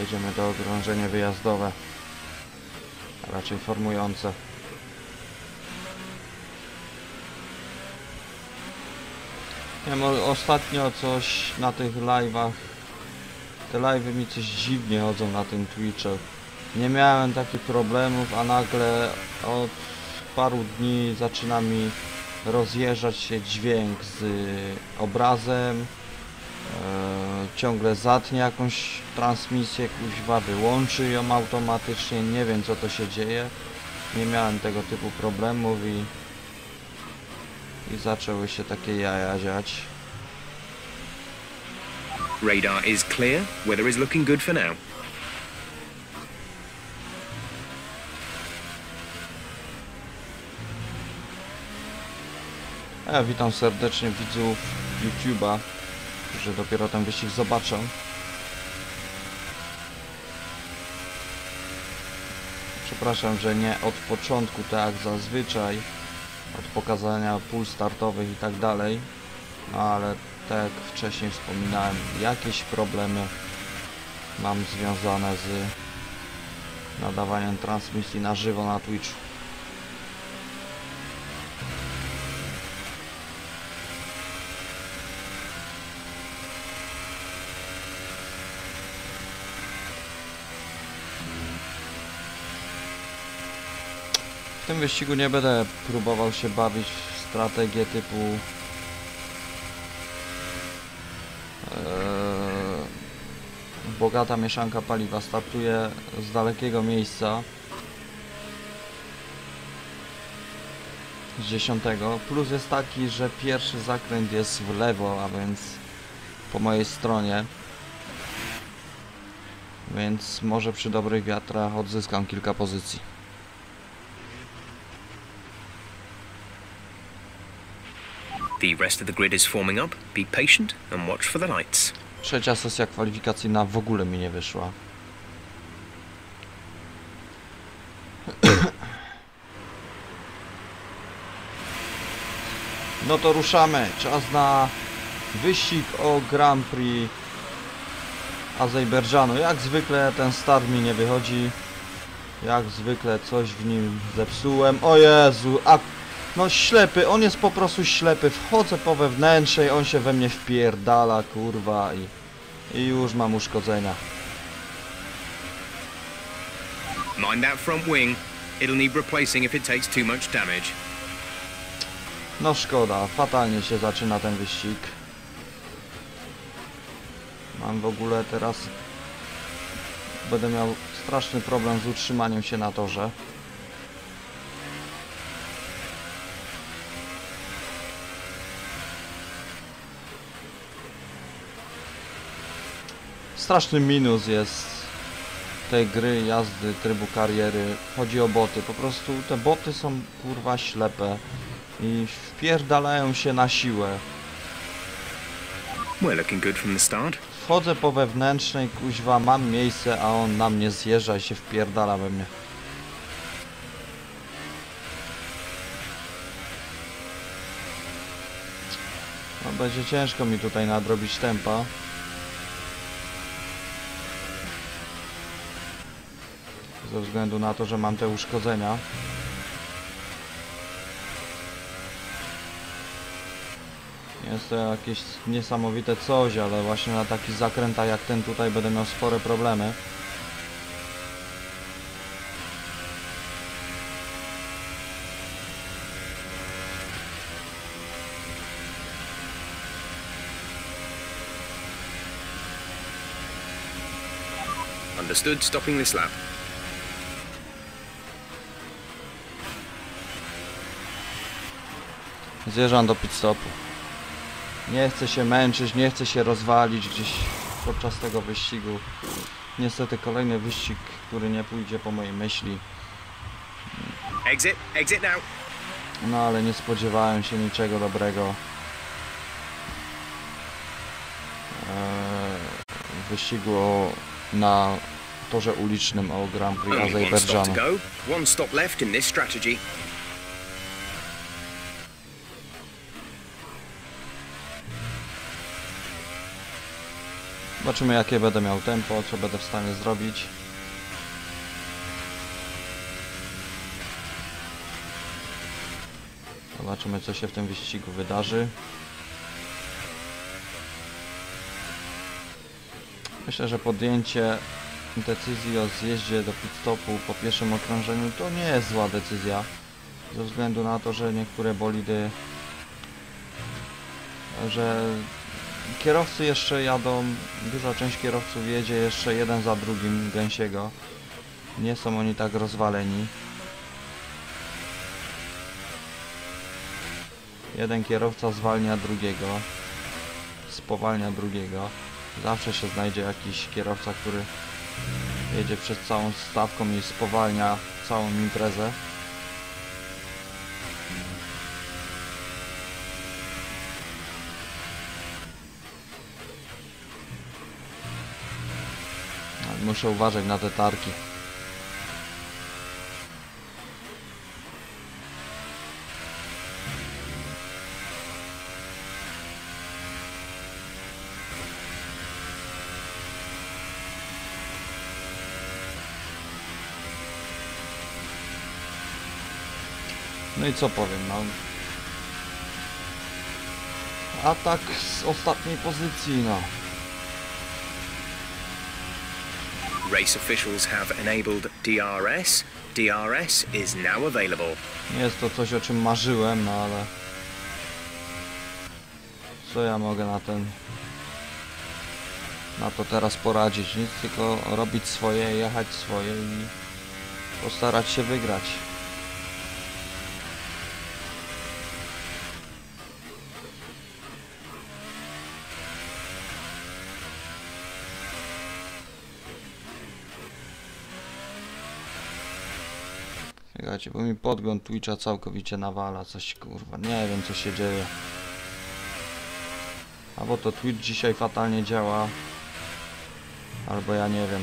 Jedziemy do okrążenie wyjazdowe. Raczej formujące. Wiem, ostatnio coś na tych live'ach te live'y mi coś dziwnie chodzą na tym Twitchu. Nie miałem takich problemów, a nagle od paru dni zaczyna mi rozjeżdżać się dźwięk z obrazem. E, ciągle zatnie jakąś transmisję, kuźwa wyłączy ją automatycznie, nie wiem co to się dzieje. Nie miałem tego typu problemów i, i zaczęły się takie jaja dziać. Radar is clear. Weather is looking good for now. Ja witam serdecznie widzów YouTube'a, którzy dopiero ten wyścig zobaczą. Przepraszam, że nie od początku, tak jak zazwyczaj, od pokazania pól startowych i tak dalej, no ale tak jak wcześniej wspominałem, jakieś problemy mam związane z nadawaniem transmisji na żywo na Twitchu. W tym wyścigu nie będę próbował się bawić w strategię typu eee, bogata mieszanka paliwa startuje z dalekiego miejsca. Z dziesiątego. Plus jest taki, że pierwszy zakręt jest w lewo, a więc po mojej stronie. Więc może przy dobrych wiatrach odzyskam kilka pozycji The rest of the grid is forming up. Be patient and watch for the lights. Trzecia sesja kwalifikacyjna w ogóle mi nie wyszła. No to ruszamy. Czas na wyścig o Grand Prix Azerbejdżanu. Jak zwykle ten start mi nie wychodzi. Jak zwykle coś w nim zepsułem. O Jezu, a no ślepy, on jest po prostu ślepy. Wchodzę po wewnętrznej, on się we mnie wpierdala, kurwa i, i już mam uszkodzenia. Mind that front wing. It'll need replacing if it takes too much damage. No szkoda, fatalnie się zaczyna ten wyścig. Mam w ogóle teraz... Będę miał straszny problem z utrzymaniem się na torze. Straszny minus jest tej gry jazdy trybu kariery. Chodzi o boty. Po prostu te boty są kurwa ślepe i wpierdalają się na siłę. We're looking good from the start. Wchodzę po wewnętrznej, kuźwa, mam miejsce, a on na mnie zjeżdża i się wpierdala we mnie. No, będzie ciężko mi tutaj nadrobić tempa. Ze względu na to, że mam te uszkodzenia. Jest to jakieś niesamowite coś, ale właśnie na takich zakrętach jak ten tutaj będę miał spore problemy. Understood. Stopping this lap. Zjeżdżam do pit stopu. Nie chcę się męczyć, nie chcę się rozwalić gdzieś podczas tego wyścigu. Niestety kolejny wyścig, który nie pójdzie po mojej myśli. Exit. Exit now. No ale nie spodziewałem się niczego dobrego. Eee, wyścigu o, na torze ulicznym o Grand Prix Azerbejdżanu. go. One stop left in this strategy. Zobaczymy jakie będę miał tempo, co będę w stanie zrobić. Zobaczymy co się w tym wyścigu wydarzy. Myślę, że podjęcie decyzji o zjeździe do pit stopu po pierwszym okrążeniu to nie jest zła decyzja. Ze względu na to, że niektóre bolidy, że kierowcy jeszcze jadą, duża część kierowców jedzie jeszcze jeden za drugim gęsiego. Nie są oni tak rozwaleni. Jeden kierowca zwalnia drugiego, spowalnia drugiego. Zawsze się znajdzie jakiś kierowca, który jedzie przez całą stawką i spowalnia całą imprezę. Muszę uważać na te tarki. No i co powiem, no. Atak z ostatniej pozycji, no. Race officials have enabled DRS. DRS is now available. Jest to coś, o czym marzyłem, no ale... Co ja mogę na ten... Na to teraz poradzić? Nic, tylko robić swoje, jechać swoje i... Postarać się wygrać. Czekajcie, bo mi podgląd Twitcha całkowicie nawala, coś kurwa, nie wiem co się dzieje. Albo to Twitch dzisiaj fatalnie działa, albo ja nie wiem.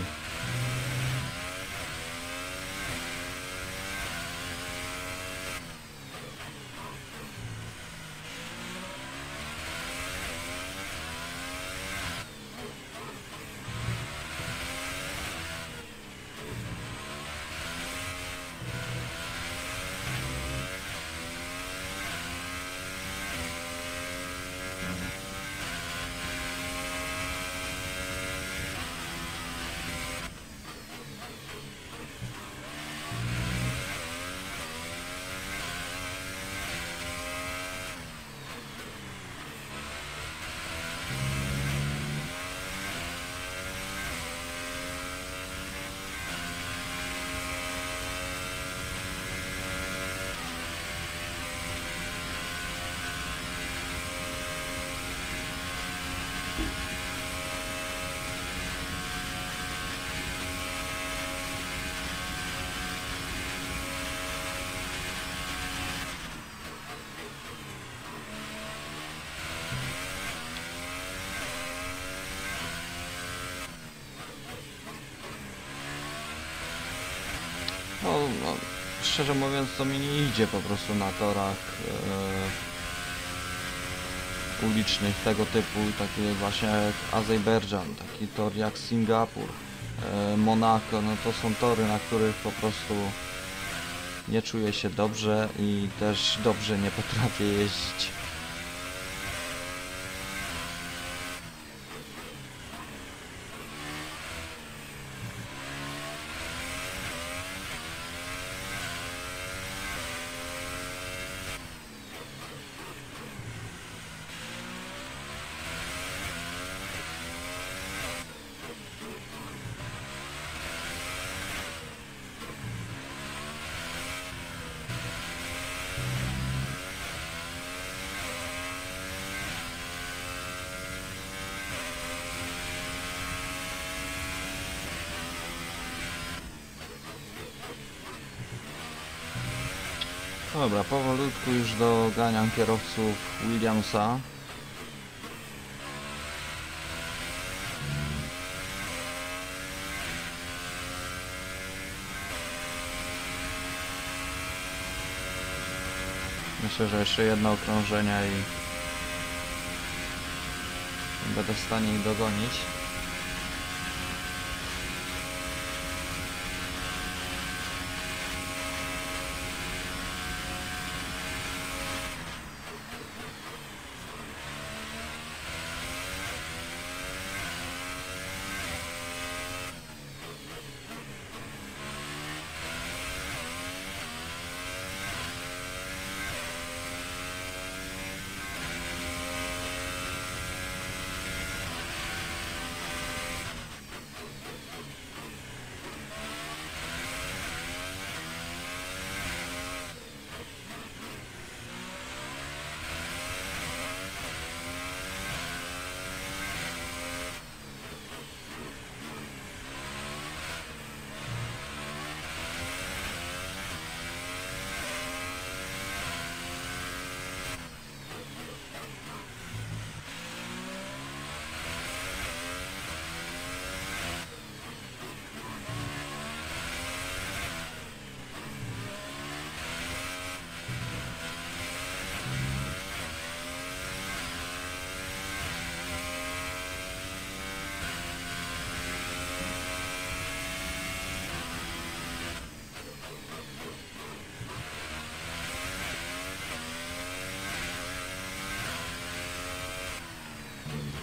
No, no, szczerze mówiąc to mi nie idzie po prostu na torach e, ulicznych tego typu, takie właśnie jak Azerbejdżan, taki tor jak Singapur, e, no to są tory, na których po prostu nie czuję się dobrze i też dobrze nie potrafię jeździć. Dobra, powolutku już doganiam kierowców Williamsa. Myślę, że jeszcze jedno okrążenie i będę w stanie ich dogonić.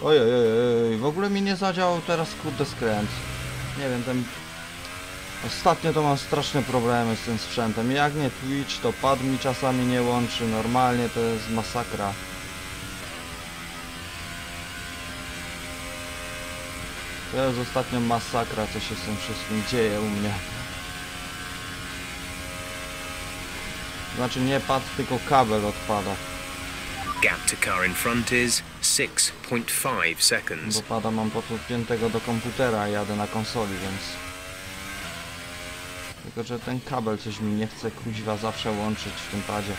Ojej, w ogóle mi nie zadziałał teraz kurde skręt. Nie wiem, ten... Ostatnio to mam straszne problemy z tym sprzętem. Jak nie Twitch, to pad mi czasami nie łączy. Normalnie to jest masakra. To jest ostatnio masakra, co się z tym wszystkim dzieje u mnie. Znaczy nie pad, tylko kabel odpada. Gap to car in front is 6.5 seconds. Bo pada mam podpiętego do komputera, jadę na konsoli, więc... Tylko, że ten kabel coś mi nie chce kuźwa zawsze łączyć w tym padzie.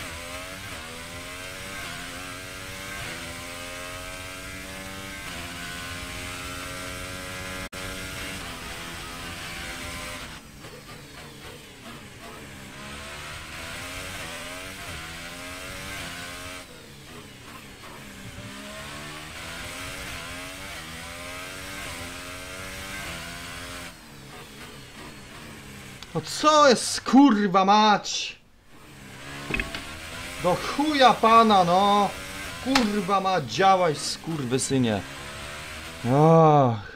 No co jest kurwa mać? Do chuja pana no! Kurwa ma działaj skurwysynie. Ach.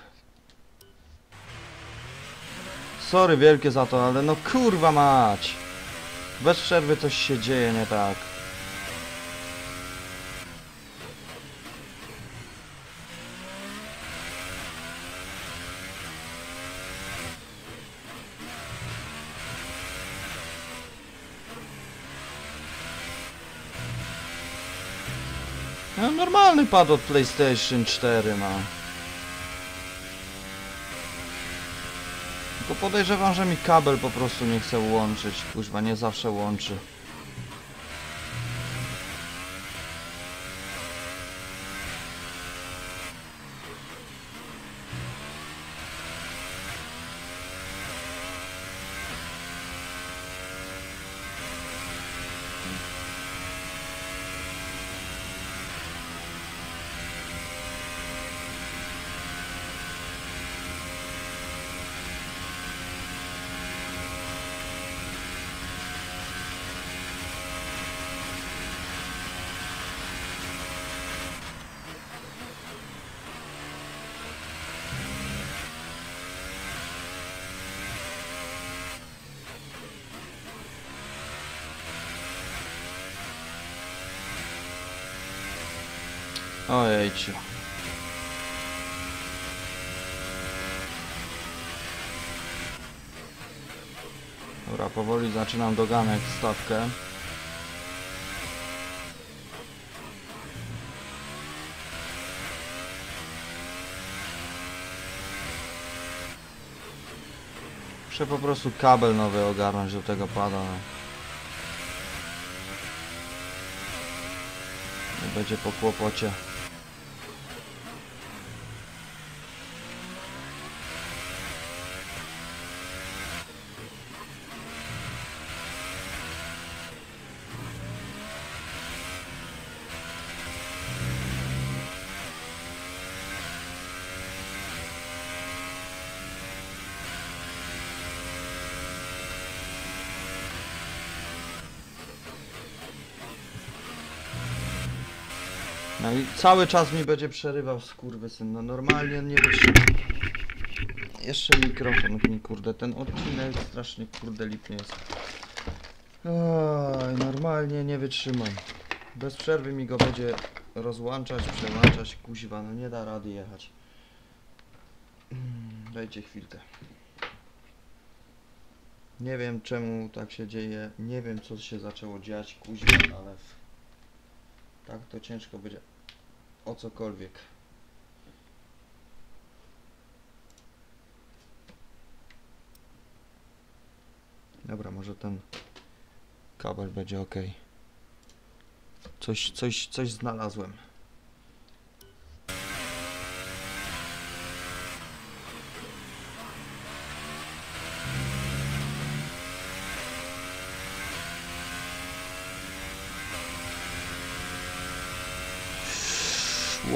Sorry wielkie za to, ale no kurwa mać. Bez przerwy coś się dzieje nie tak. No, normalny pad od PlayStation 4 ma. Tylko podejrzewam, że mi kabel po prostu nie chce łączyć. Kuźwa, nie zawsze łączy. Ojejciu. Dobra, powoli zaczynam doganiać stawkę. Muszę po prostu kabel nowy ogarnąć do tego pada. No. Będzie po kłopocie. No i cały czas mi będzie przerywał skurwysyn, no normalnie nie wytrzymam. Jeszcze mikrofon mi kurde, ten odcinek strasznie kurde lipnie jest. Oj, normalnie nie wytrzymam. Bez przerwy mi go będzie rozłączać, przełączać, kuźwa, no nie da rady jechać. Mm, Dajcie chwilkę. Nie wiem czemu tak się dzieje, nie wiem co się zaczęło dziać, kuźwa, ale... tak to ciężko będzie o cokolwiek. Dobra, może ten kabel będzie ok. Coś, coś, coś znalazłem.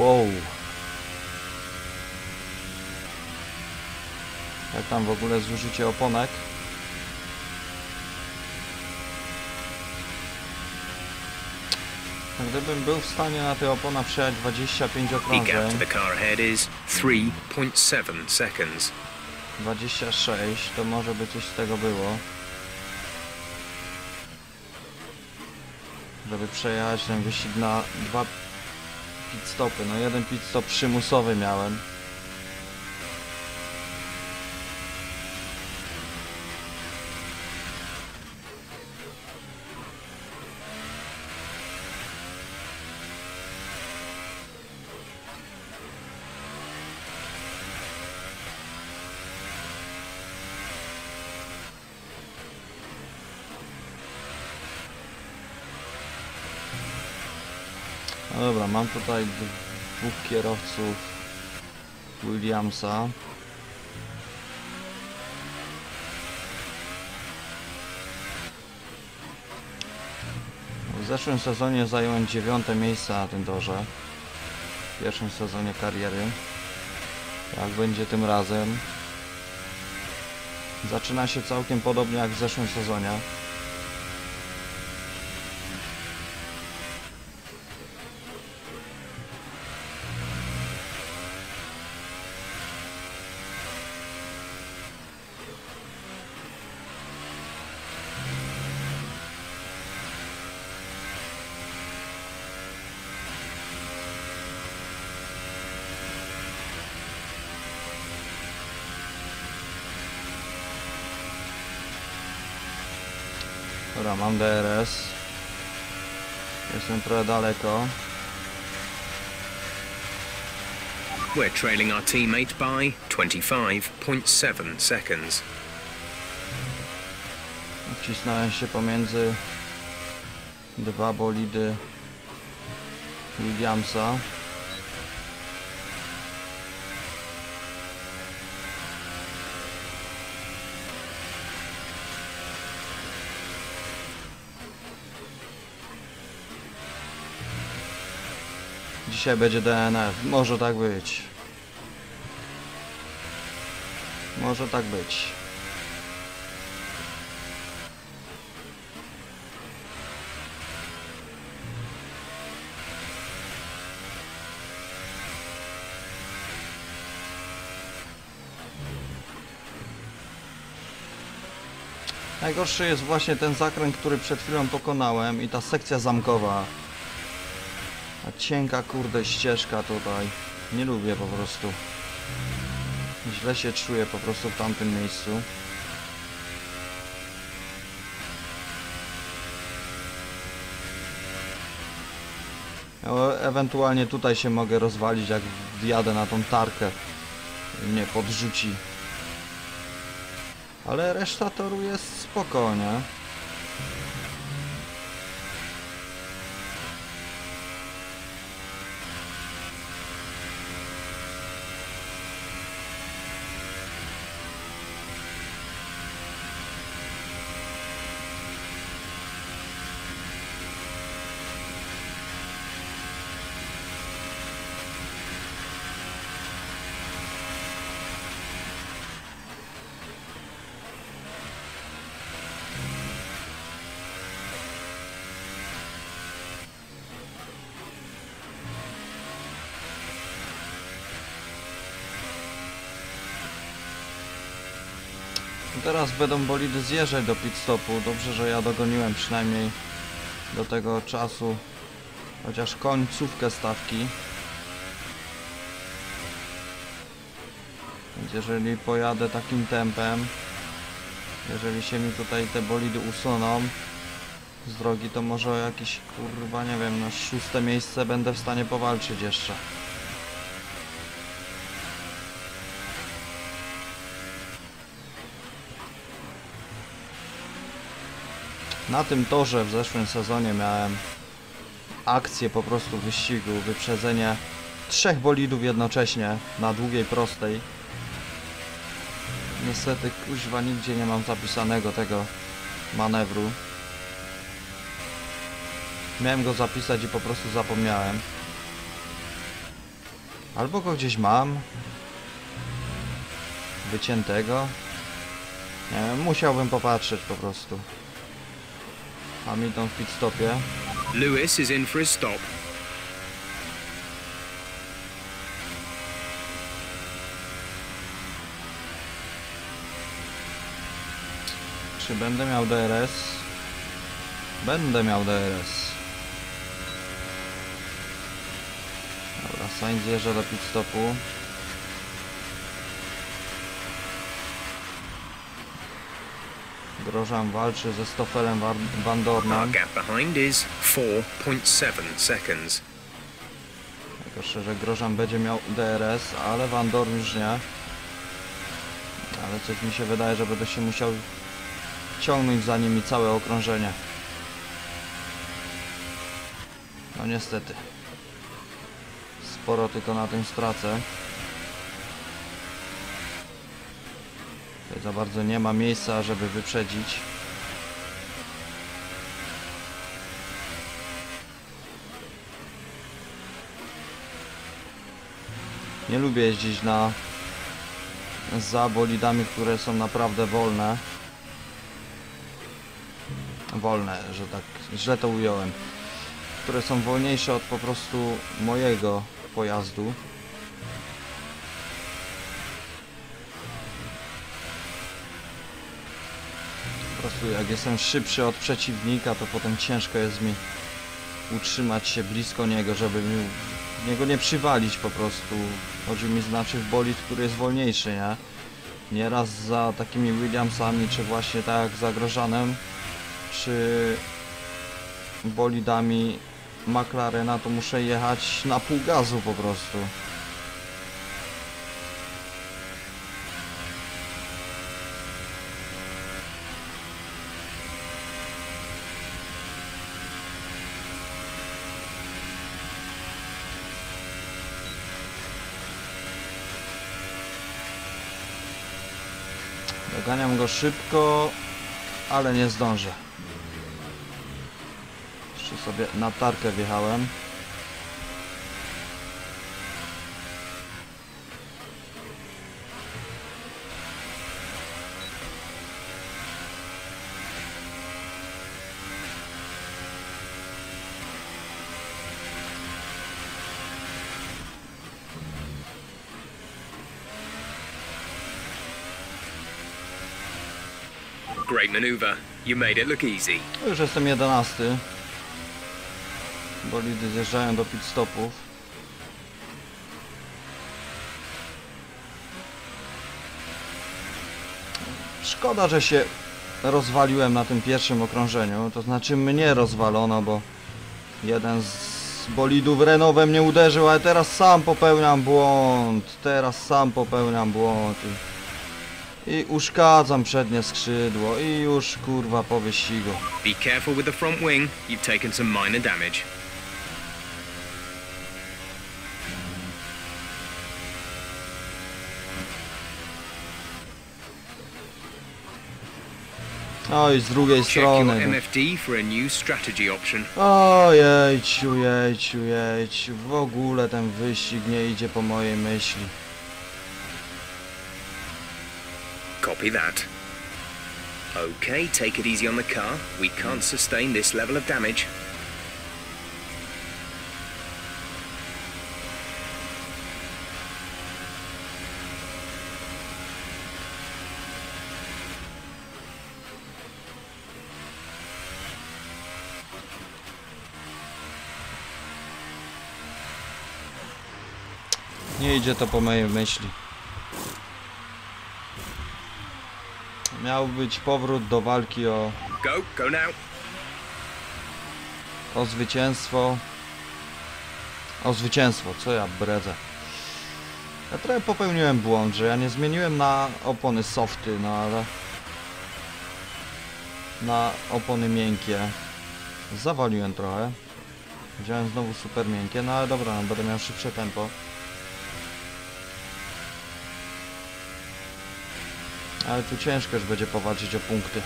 Wow. Jak tam w ogóle zużycie oponek? Gdybym był w stanie na tej oponach przejechać 25 The gap to okrążeń, the car ahead is 3.7 seconds. 26, to może by coś z tego było. Żeby przejechać ten wyścig na dwa pit stopy. No jeden pit stop przymusowy miałem. No dobra, mam tutaj dwóch kierowców Williamsa. W zeszłym sezonie zająłem dziewiąte miejsce na tym torze. W pierwszym sezonie kariery. Jak będzie tym razem? Zaczyna się całkiem podobnie jak w zeszłym sezonie. Dobra, mam DRS. Jestem trochę daleko. We're trailing our teammate by 25.7 seconds. Wcisnąłem się pomiędzy dwa bolidy Williamsa. Dzisiaj będzie DNF. Może tak być. Może tak być. Najgorszy jest właśnie ten zakręt, który przed chwilą pokonałem i ta sekcja zamkowa. Cienka kurde ścieżka tutaj. Nie lubię po prostu. Źle się czuję po prostu w tamtym miejscu. Ewentualnie tutaj się mogę rozwalić, jak wjadę na tą tarkę. i Mnie podrzuci. Ale reszta toru jest spokojnie. Teraz będą bolidy zjeżdżać do pit stopu. Dobrze, że ja dogoniłem przynajmniej do tego czasu chociaż końcówkę stawki. Więc jeżeli pojadę takim tempem, jeżeli się mi tutaj te bolidy usuną z drogi, to może o jakieś kurwa nie wiem, na szóste miejsce będę w stanie powalczyć jeszcze. Na tym torze w zeszłym sezonie miałem akcję po prostu wyścigu, wyprzedzenie trzech bolidów jednocześnie na długiej prostej. Niestety kuźwa nigdzie nie mam zapisanego tego manewru. Miałem go zapisać i po prostu zapomniałem. Albo go gdzieś mam. Wyciętego. Nie wiem, musiałbym popatrzeć po prostu. Hamilton w pit stopie. Lewis is in for his stop. Czy będę miał DRS? Będę miał DRS. Dobra, Sainz zjeżdża do pit stopu. Grożan walczy ze Stoffelem Van- Van Dornem. gap behind is 4.7 seconds. Jako szczerze, Grożan będzie miał DRS, ale Van Dorn już nie. Ale coś mi się wydaje, że będę się musiał ciągnąć za nimi całe okrążenie. No niestety. Sporo tylko na tym stracę. Za bardzo nie ma miejsca, żeby wyprzedzić. Nie lubię jeździć na za bolidami, które są naprawdę wolne. Wolne, że tak źle to ująłem. Które są wolniejsze od po prostu mojego pojazdu. Jak jestem szybszy od przeciwnika, to potem ciężko jest mi utrzymać się blisko niego, żeby mi niego nie przywalić po prostu. Chodzi mi znaczy w bolid, który jest wolniejszy, nie? Nieraz za takimi Williamsami, czy właśnie tak jak za czy bolidami McLarena, to muszę jechać na pół gazu po prostu. Doganiam go szybko, ale nie zdążę. Jeszcze sobie na tarkę wjechałem. Great maneuver. You made it look easy. Już jestem 11. Bolidy zjeżdżają do pit stopów. Szkoda, że się rozwaliłem na tym pierwszym okrążeniu. To znaczy mnie rozwalono, bo jeden z bolidów Renault mnie uderzył, ale teraz sam popełniam błąd. Teraz sam popełniam błąd. I, i uszkadzam przednie skrzydło. I już kurwa po wyścigu. Be careful with the front wing. You've taken some minor damage. Oj, z drugiej strony. no. MFD for a new strategy option. O jejciu, jejciu, jejciu. W ogóle ten wyścig nie idzie po mojej myśli. Copy that. Okay, take it easy on the car. We can't sustain this level of damage. Nie idzie to po mojej myśli. Miał być powrót do walki o, Go, go now. o zwycięstwo. O zwycięstwo, co ja bredzę. Ja trochę popełniłem błąd, że ja nie zmieniłem na opony softy, no ale... Na opony miękkie. Zawaliłem trochę. Wziąłem znowu super miękkie, no ale dobra, no będę miał szybsze tempo. Ale tu ciężko już będzie powalczyć o punkty.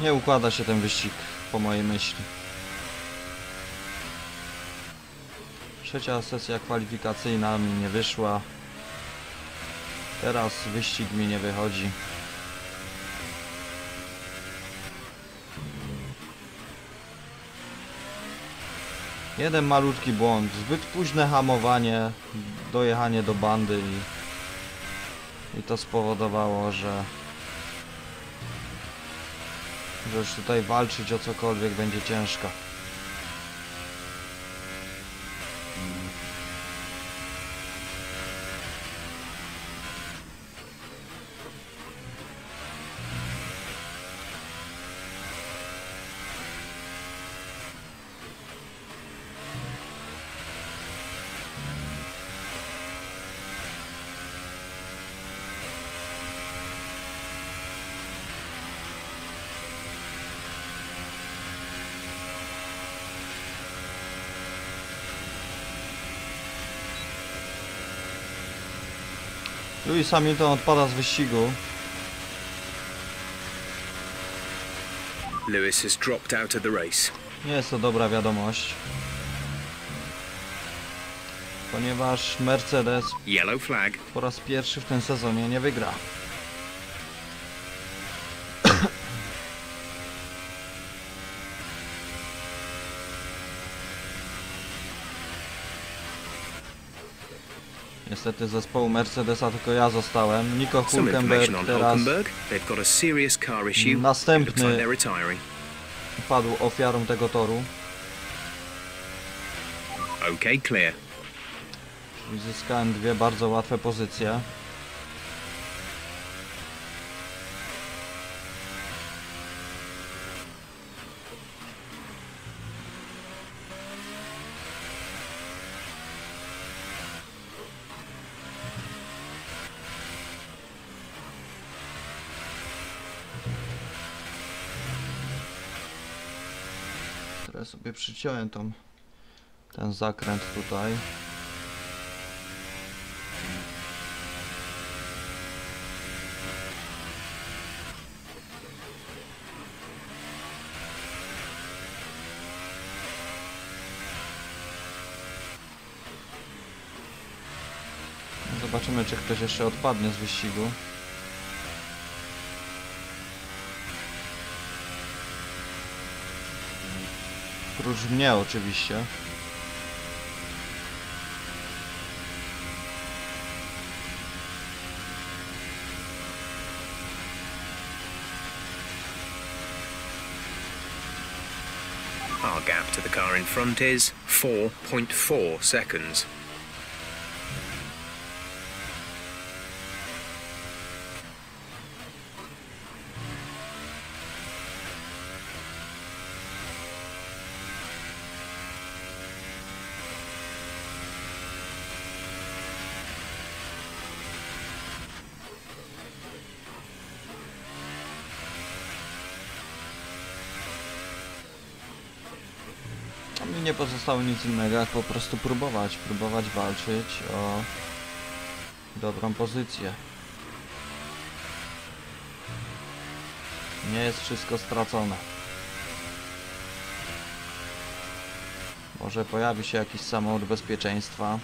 Nie układa się ten wyścig po mojej myśli. Trzecia sesja kwalifikacyjna mi nie wyszła. Teraz wyścig mi nie wychodzi. Jeden malutki błąd, zbyt późne hamowanie, dojechanie do bandy i, i to spowodowało, że że już tutaj walczyć o cokolwiek będzie ciężko. Lewis Hamilton odpada z wyścigu. Lewis has dropped out of the race. Nie jest to dobra wiadomość. Ponieważ Mercedes Yellow flag. po raz pierwszy w tym sezonie nie wygra. Niestety z zespołu Mercedesa tylko ja zostałem. Nico Hulkenberg teraz. Następny- padł ofiarą tego toru. Okay, clear. I zyskałem dwie bardzo łatwe pozycje. Teraz sobie przyciąłem tą, ten zakręt tutaj. Zobaczymy, czy ktoś jeszcze odpadnie z wyścigu. Prócz mnie oczywiście. Our gap to the car in front is 4.4 seconds. Pozostało nic innego, jak po prostu próbować, próbować walczyć o dobrą pozycję. Nie jest wszystko stracone. Może pojawi się jakiś samochód bezpieczeństwa.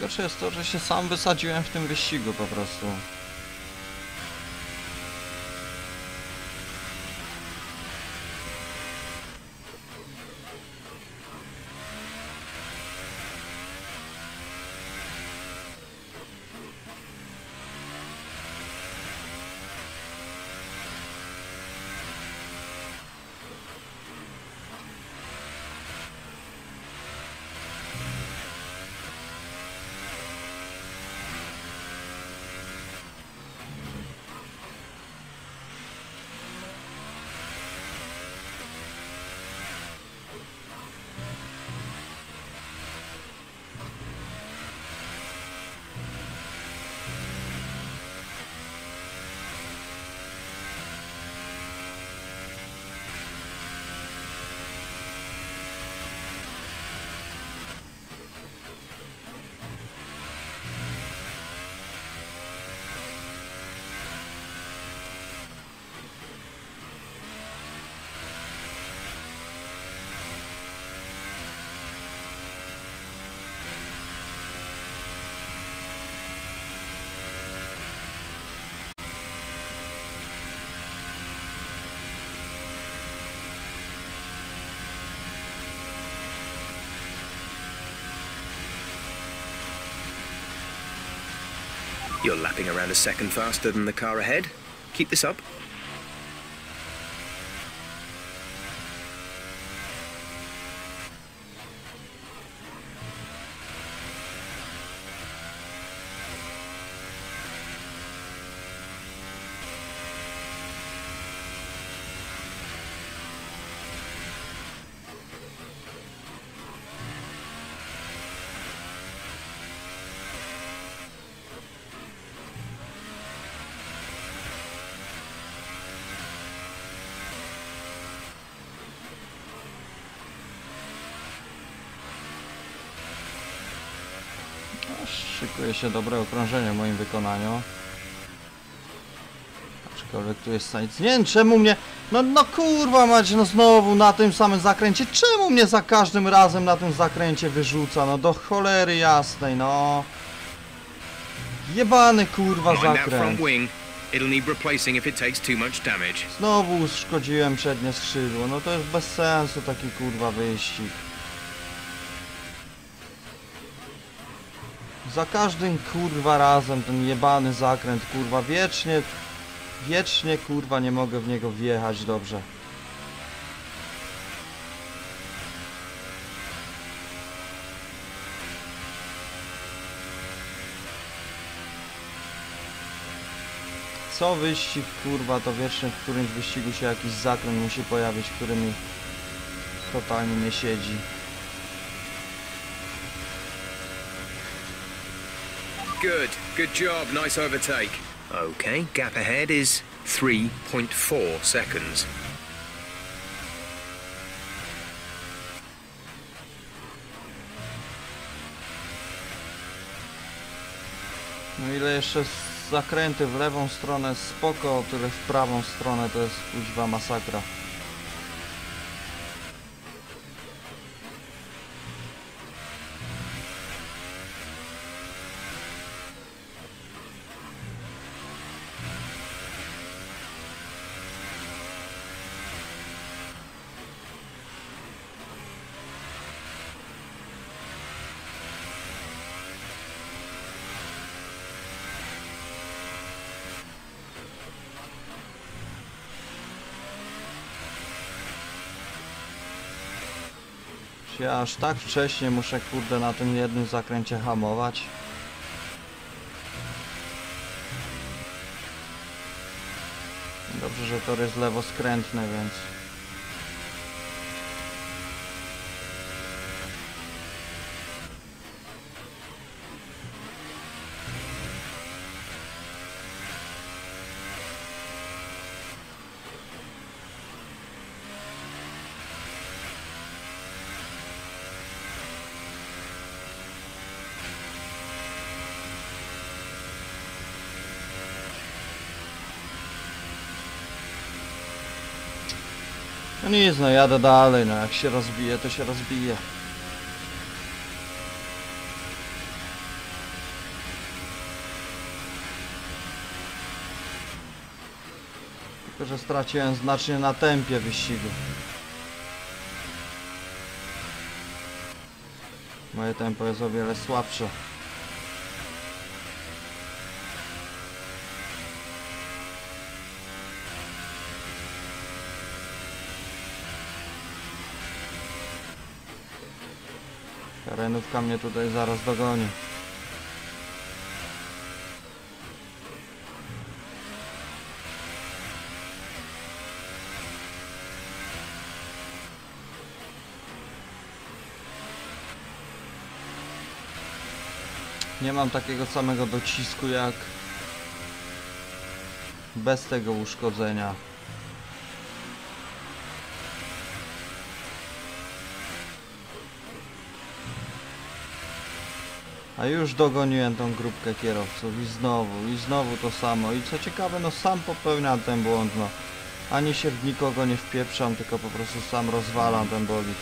Najgorsze jest to, że się sam wysadziłem w tym wyścigu po prostu. You're lapping around a second faster than the car ahead. Keep this up. Szykuje się dobre okrążenie w moim wykonaniu. Aczkolwiek tu jest Sainz. Nie wiem czemu mnie... No, no kurwa mać, no znowu na tym samym zakręcie. Czemu mnie za każdym razem na tym zakręcie wyrzuca? No do cholery jasnej, no. Jebany kurwa zakręt. Znowu uszkodziłem przednie skrzydło. No to jest bez sensu taki kurwa wyścig. Za każdym kurwa razem ten jebany zakręt kurwa wiecznie wiecznie kurwa nie mogę w niego wjechać dobrze. Co wyścig kurwa to wiecznie w którymś wyścigu się jakiś zakręt musi pojawić, który mi totalnie nie siedzi. Good. Good job. Nice overtake. Okay, gap ahead is 3.4 seconds. No ile jeszcze zakręty w lewą stronę spoko, tyle w prawą stronę to jest kuźwa masakra. Aż tak wcześnie muszę kurde na tym jednym zakręcie hamować? Dobrze, że tor jest lewoskrętny, więc... trudno, jadę dalej, no jak się rozbije, to się rozbije. Tylko, że straciłem znacznie na tempie wyścigu. Moje tempo jest o wiele słabsze. Terenówka mnie tutaj zaraz dogoni. Nie mam takiego samego docisku jak bez tego uszkodzenia. A już dogoniłem tą grupkę kierowców i znowu, i znowu to samo. I co ciekawe, no sam popełniam ten błąd, no. Ani się w nikogo nie wpieprzam, tylko po prostu sam rozwalam ten bolid.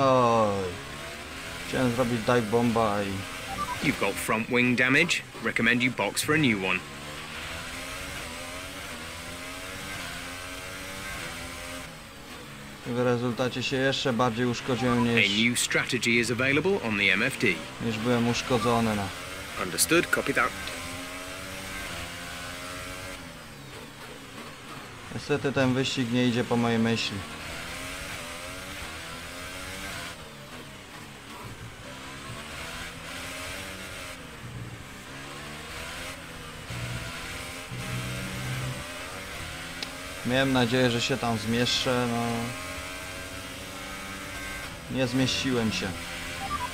Oj. Chciałem zrobić dive bomba i... You've got front wing damage. Recommend you box for a new one. w rezultacie się jeszcze bardziej uszkodziłem A niż, new strategy is available on the MFD. niż byłem uszkodzony. No. Understood, copy that. Niestety ten wyścig nie idzie po mojej myśli. Miałem nadzieję, że się tam zmieszczę, no... Nie zmieściłem się.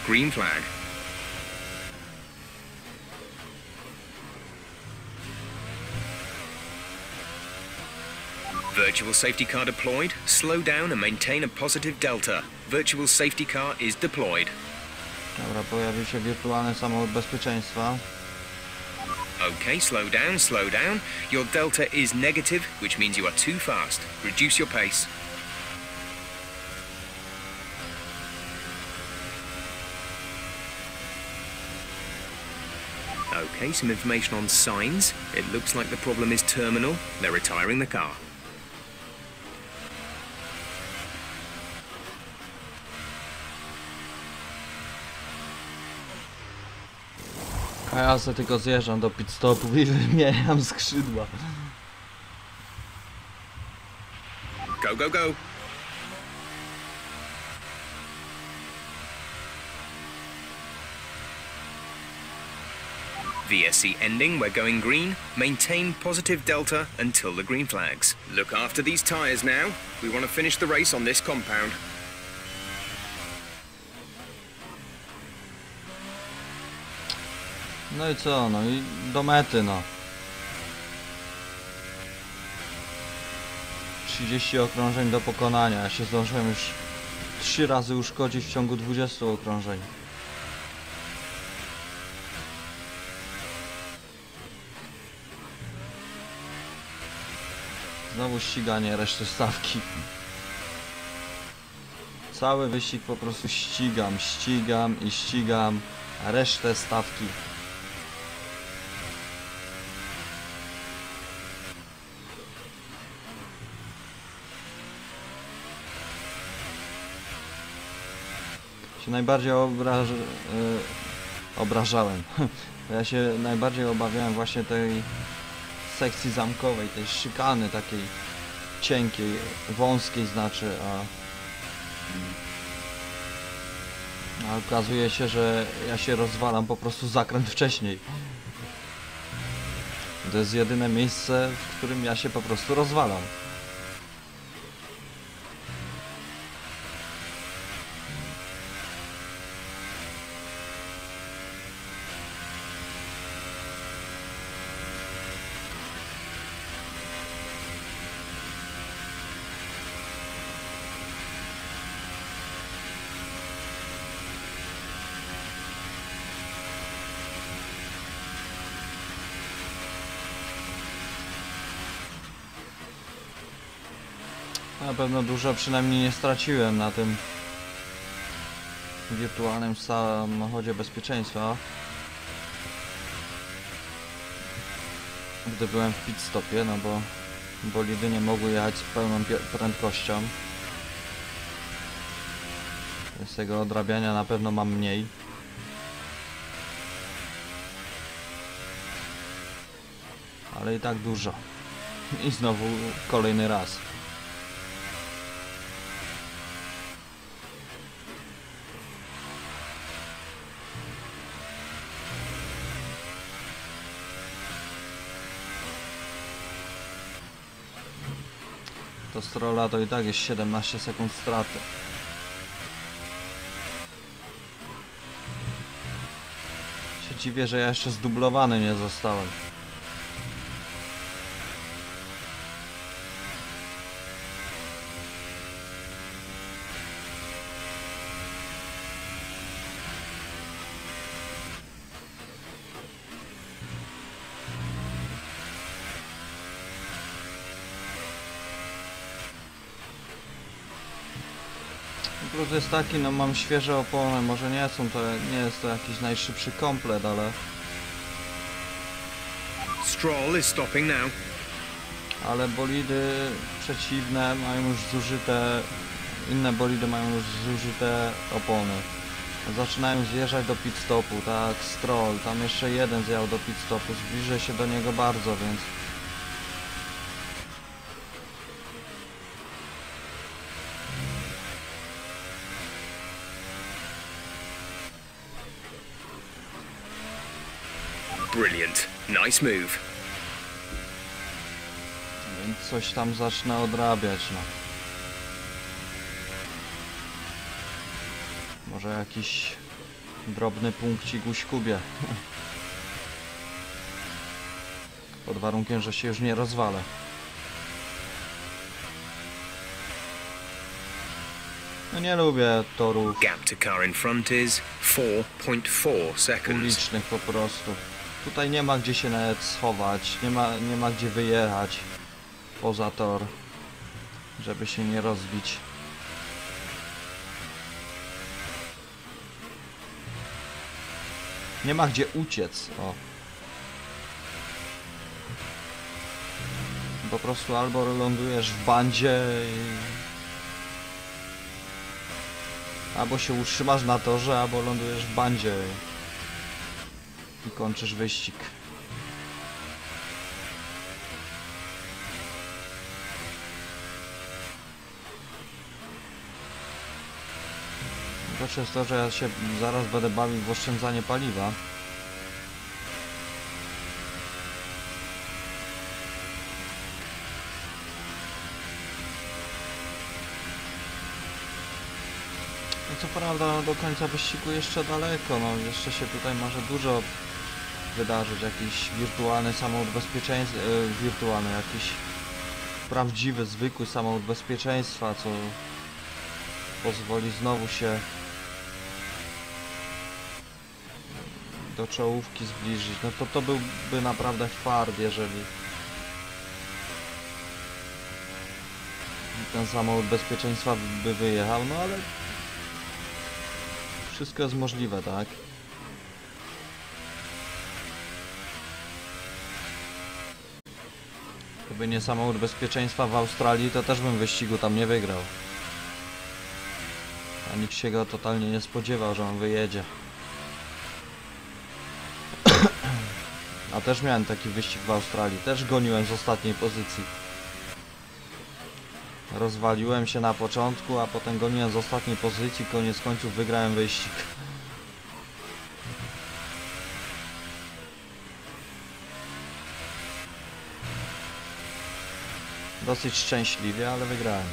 Green flag. Virtual safety car deployed. Slow down and maintain a positive delta. Virtual safety car is deployed. Dobra, pojawił się wirtualny samochód bezpieczeństwa. Okay, slow down, slow down. Your delta is negative, which means you are too fast. Reduce your pace. Okay, some information on signs. It looks like the problem is terminal. They're retiring the car. A ja se tylko zjeżdżam do pit stopu i wymieniam skrzydła. Go, go, go. VSC ending, we're going green. Maintain positive delta until the green flags. Look after these tyres now. We want to finish the race on this compound. No i co, no i do mety, no. 30 okrążeń do pokonania. Ja się zdążyłem już 3 razy uszkodzić w ciągu 20 okrążeń. Znowu ściganie reszty stawki. Cały wyścig po prostu ścigam, ścigam i ścigam resztę stawki. Się najbardziej obraż... y, obrażałem. Ja się najbardziej obawiałem właśnie tej sekcji zamkowej, tej szykany takiej cienkiej, wąskiej znaczy, a a okazuje się, że ja się rozwalam po prostu zakręt wcześniej. To jest jedyne miejsce, w którym ja się po prostu rozwalam. Na pewno dużo przynajmniej nie straciłem na tym wirtualnym samochodzie bezpieczeństwa. Gdy byłem w pit stopie, no bo bolidy nie mogły jechać z pełną prędkością. Z tego odrabiania na pewno mam mniej. Ale i tak dużo. I znowu kolejny raz. Strola to i tak jest 17 sekund straty. Się dziwię, że ja jeszcze zdublowany nie zostałem. Plus jest taki, no mam świeże opony, może nie są to, nie jest to jakiś najszybszy komplet, ale, Stroll is stopping now. ale bolidy przeciwne mają już zużyte, inne bolidy mają już zużyte opony. Zaczynają zjeżdżać do pit stopu, tak, Stroll, tam jeszcze jeden zjechał do pit stopu, zbliżę się do niego bardzo, więc Nice move. Więc coś tam zacznę odrabiać, no. Może jakiś drobny punkcik uśkubię. Pod warunkiem, że się już nie rozwalę. No nie lubię torów Gap to car in front is 4.4 seconds. ulicznych po prostu. Tutaj nie ma gdzie się nawet schować, nie ma, nie ma gdzie wyjechać poza tor, żeby się nie rozbić. Nie ma gdzie uciec, o. Po prostu albo lądujesz w bandzie i... Albo się utrzymasz na torze, albo lądujesz w bandzie i kończysz wyścig. Gorsze jest to, że ja się zaraz będę bawił w oszczędzanie paliwa. No co prawda do końca wyścigu jeszcze daleko, no jeszcze się tutaj może dużo wydarzyć, jakiś wirtualny samochód bezpieczeństwa, e, wirtualny, jakiś prawdziwy, zwykły samochód bezpieczeństwa, co pozwoli znowu się do czołówki zbliżyć, no to to byłby naprawdę fart, jeżeli ten samochód bezpieczeństwa by wyjechał, no ale wszystko jest możliwe, tak? Gdyby nie samochód bezpieczeństwa w Australii, to też bym wyścigu tam nie wygrał. A nikt się go totalnie nie spodziewał, że on wyjedzie. A też miałem taki wyścig w Australii. Też goniłem z ostatniej pozycji. Rozwaliłem się na początku, a potem goniłem z ostatniej pozycji. Koniec końców wygrałem wyścig. Dosyć szczęśliwie, ale wygrałem.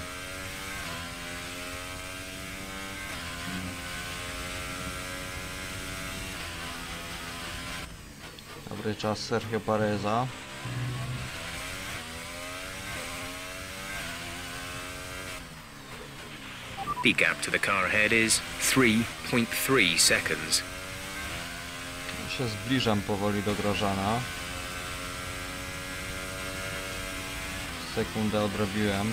Dobry czas Sergio Pareza. The gap to the car ahead is 3.3 seconds. się zbliżam powoli do Grożana. Sekundę odrobiłem.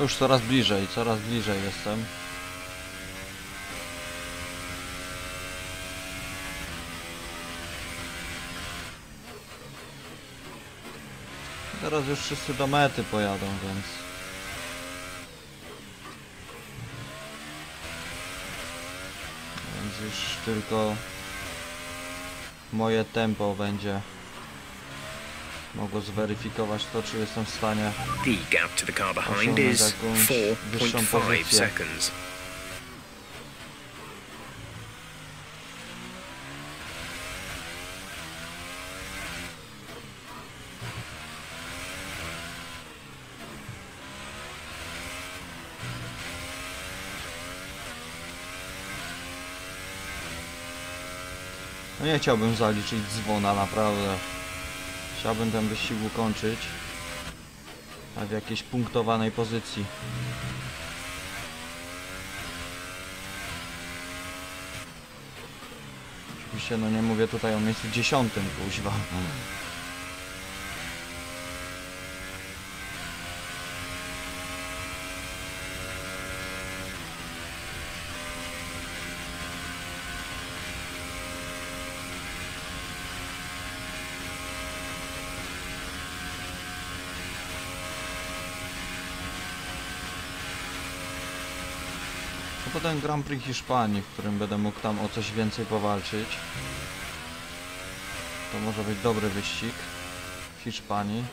Już coraz bliżej, coraz bliżej jestem. Teraz już wszyscy do mety pojadą, więc... Więc już tylko moje tempo będzie mogło zweryfikować to, czy jestem w stanie The gap to the car behind is jakąś wyższą 4.5 pozycję. seconds. No nie chciałbym zaliczyć dzwona, naprawdę. Chciałbym ten wyścig ukończyć. A w jakiejś punktowanej pozycji. Oczywiście no nie mówię tutaj o miejscu dziesiątym, kuźwa. Potem Grand Prix Hiszpanii, w którym będę mógł tam o coś więcej powalczyć. To może być dobry wyścig w Hiszpanii.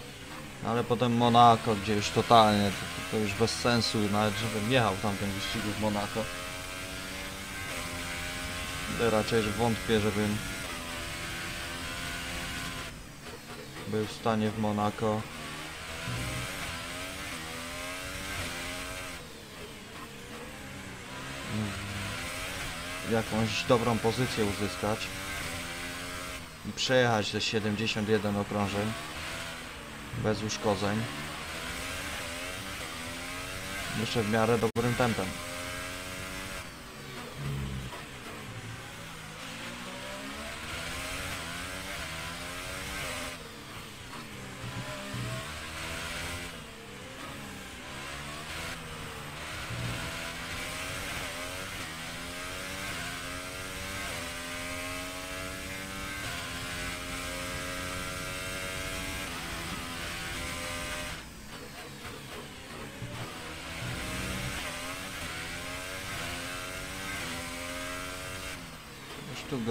No ale potem Monako, gdzie już totalnie, to, to już bez sensu, nawet żebym jechał w tamtym wyścigu w Monako. Ale raczej że wątpię, żebym był w stanie w Monako jakąś dobrą pozycję uzyskać i przejechać te 71 okrążeń bez uszkodzeń. Jeszcze w miarę dobrym tempem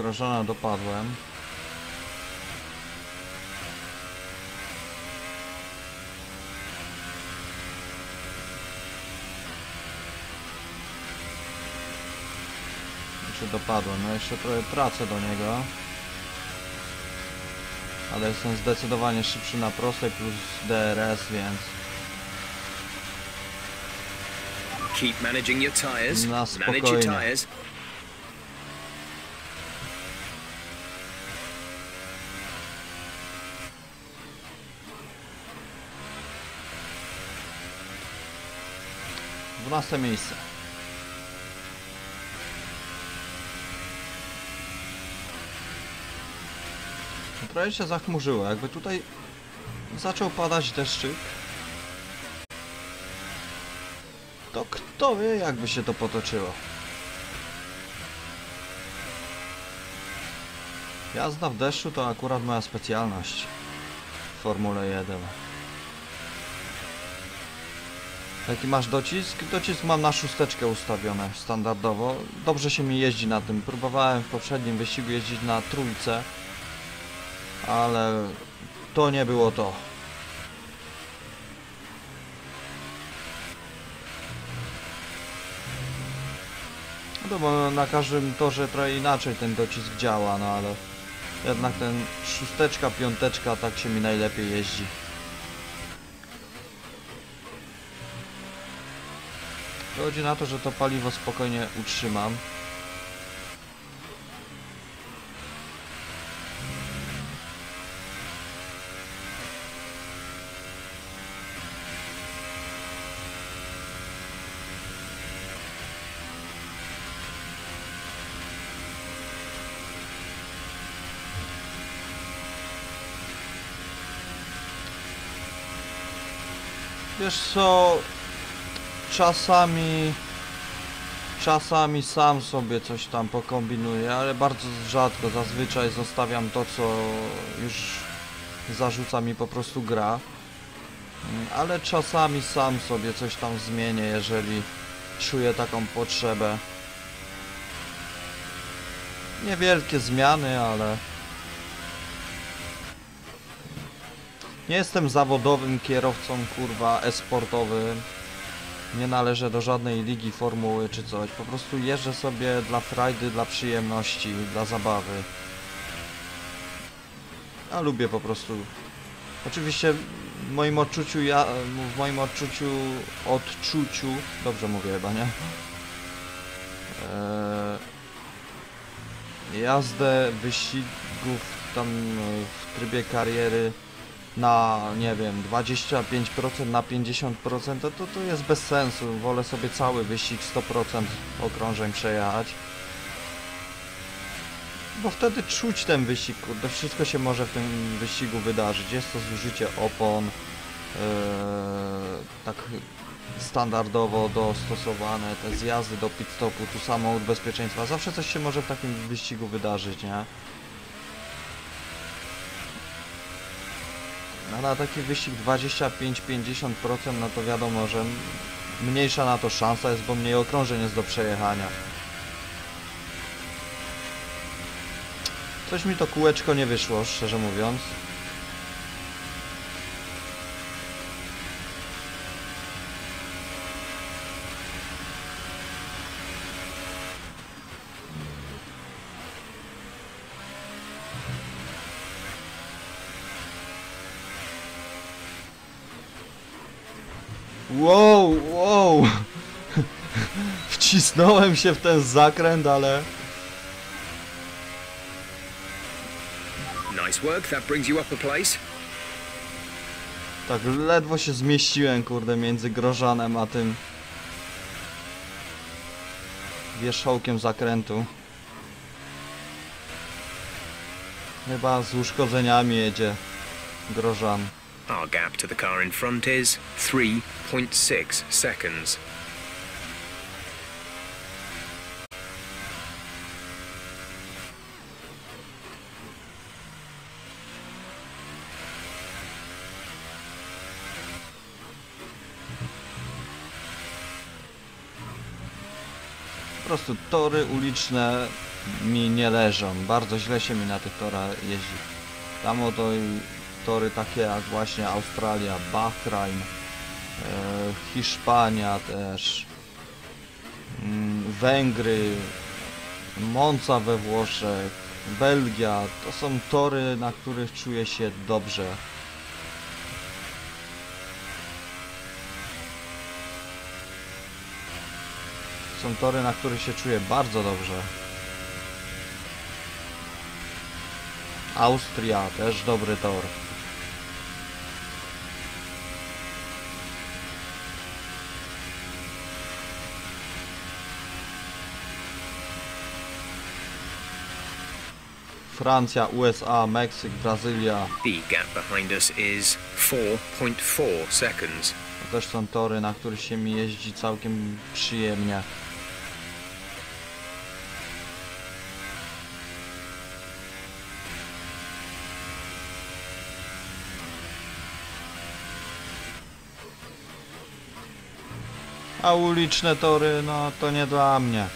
grożona dopadłem Jeszcze dopadłem, no jeszcze trochę tracę do niego ale jestem zdecydowanie szybszy na prostej plus DRS, więc Keep managing your. Na spokojnie. Tyres. Dwunaste miejsce. Trochę się zachmurzyło. Jakby tutaj zaczął padać deszczyk, to kto wie jakby się to potoczyło. Jazda w deszczu to akurat moja specjalność w Formule 1. Jaki masz docisk? Docisk mam na szósteczkę ustawione standardowo. Dobrze się mi jeździ na tym. Próbowałem w poprzednim wyścigu jeździć na trójce, ale to nie było to. No bo na każdym torze trochę inaczej ten docisk działa, no ale jednak ten szósteczka, piąteczka tak się mi najlepiej jeździ. Chodzi na to, że to paliwo spokojnie utrzymam. Wiesz co, czasami czasami sam sobie coś tam pokombinuję, ale bardzo rzadko, zazwyczaj zostawiam to, co już zarzuca mi po prostu gra. Mm, Ale czasami sam sobie coś tam zmienię, jeżeli czuję taką potrzebę. Niewielkie zmiany, ale nie jestem zawodowym kierowcą, kurwa, esportowym. Nie należę do żadnej ligi formuły czy coś. Po prostu jeżdżę sobie dla frajdy, dla przyjemności, dla zabawy. Ja lubię po prostu. Oczywiście w moim odczuciu ja w moim odczuciu odczuciu dobrze mówię chyba, nie? Eee, jazdę wyścigów tam w trybie kariery na, nie wiem, 25% na 50% to, to, to jest bez sensu. Wolę sobie cały wyścig 100% okrążeń przejechać. Bo wtedy czuć ten wyścig, kurde, wszystko się może w tym wyścigu wydarzyć. Jest to zużycie opon, yy, tak standardowo dostosowane, te zjazdy do pit stopu, tu samochód bezpieczeństwa. Zawsze coś się może w takim wyścigu wydarzyć, nie? A na taki wyścig 25-50% no to wiadomo, że mniejsza na to szansa jest, bo mniej okrążeń jest do przejechania. Coś mi to kółeczko nie wyszło, szczerze mówiąc. Wow, wow! Wcisnąłem się w ten zakręt, ale... Nice work, that brings you up a place. Tak ledwo się zmieściłem, kurde, między Grożanem a tym... Wierzchołkiem zakrętu. Chyba z uszkodzeniami jedzie Grożan. Our gap to the car in front is 3.6 seconds. Po prostu tory uliczne mi nie leżą. Bardzo źle się mi na tych torach jeździ. Tam oto tory takie jak właśnie Australia, Bahrain, e, Hiszpania też, mm, Węgry, Monza we Włoszech, Belgia. To są tory, na których czuję się dobrze. Są tory, na których się czuję bardzo dobrze. Austria, też dobry tor. Francja, USA, Meksyk, Brazylia. The gap behind us is 4.4 seconds. To też są tory, na których się mi jeździ całkiem przyjemnie. A uliczne tory, no to nie dla mnie.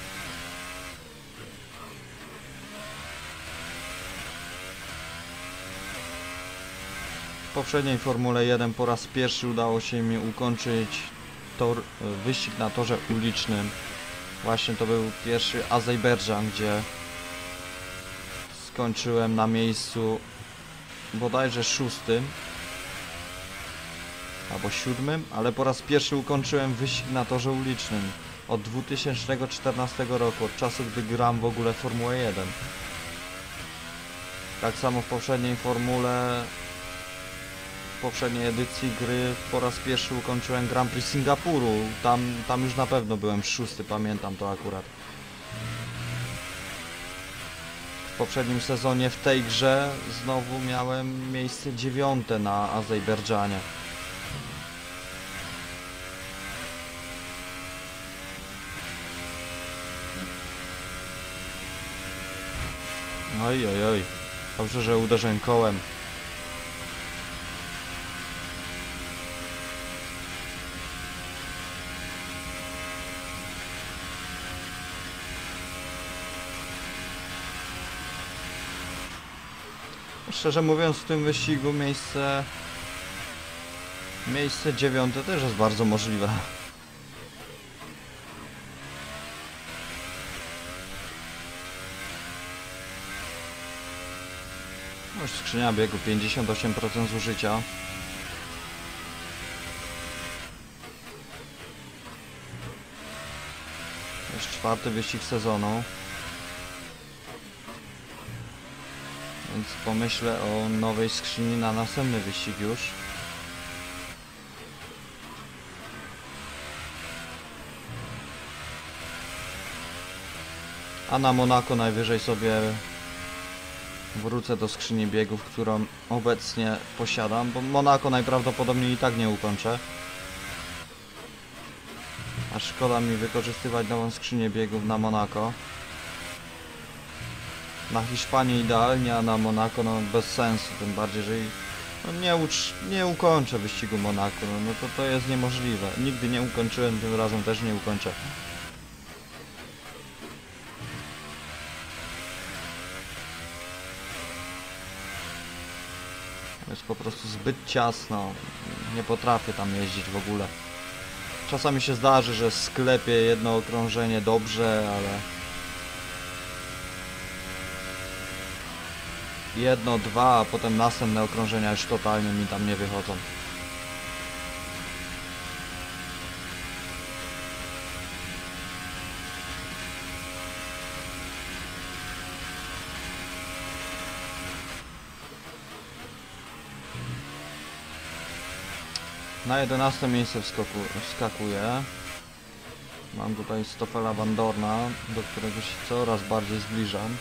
W poprzedniej Formule 1 po raz pierwszy udało się mi ukończyć tor, e, wyścig na torze ulicznym. Właśnie to był pierwszy Azerbejdżan, gdzie skończyłem na miejscu bodajże szóstym albo siódmym, ale po raz pierwszy ukończyłem wyścig na torze ulicznym od 2014 roku, od czasu gdy gram w ogóle Formułę 1. Tak samo w poprzedniej formule, poprzedniej edycji gry po raz pierwszy ukończyłem Grand Prix Singapuru. Tam, tam już na pewno byłem szósty, pamiętam to akurat. W poprzednim sezonie w tej grze znowu miałem miejsce dziewiąte na Azerbejdżanie. Oj, oj, oj. Dobrze, że uderzę kołem. Szczerze mówiąc, w tym wyścigu miejsce... Miejsce dziewiąte też jest bardzo możliwe. No już skrzynia biegu 58% zużycia. Jest czwarty wyścig sezonu. Więc pomyślę o nowej skrzyni na następny wyścig już. A na Monako najwyżej sobie wrócę do skrzyni biegów, którą obecnie posiadam, bo Monako najprawdopodobniej i tak nie ukończę. A szkoda mi wykorzystywać nową skrzynię biegów na Monako. Na Hiszpanii idealnie, a na Monako no bez sensu, tym bardziej, że no, nie, ucz, nie ukończę wyścigu Monako, no, no to to jest niemożliwe. Nigdy nie ukończyłem, tym razem też nie ukończę. Jest po prostu zbyt ciasno. Nie potrafię tam jeździć w ogóle. Czasami się zdarzy, że sklepie jedno okrążenie dobrze, ale... Jedno, dwa, a potem następne okrążenia już totalnie mi tam nie wychodzą. Na 11 miejsce wskoku, wskakuję. Mam tutaj Stoffela Van Dorna, do którego się coraz bardziej zbliżam.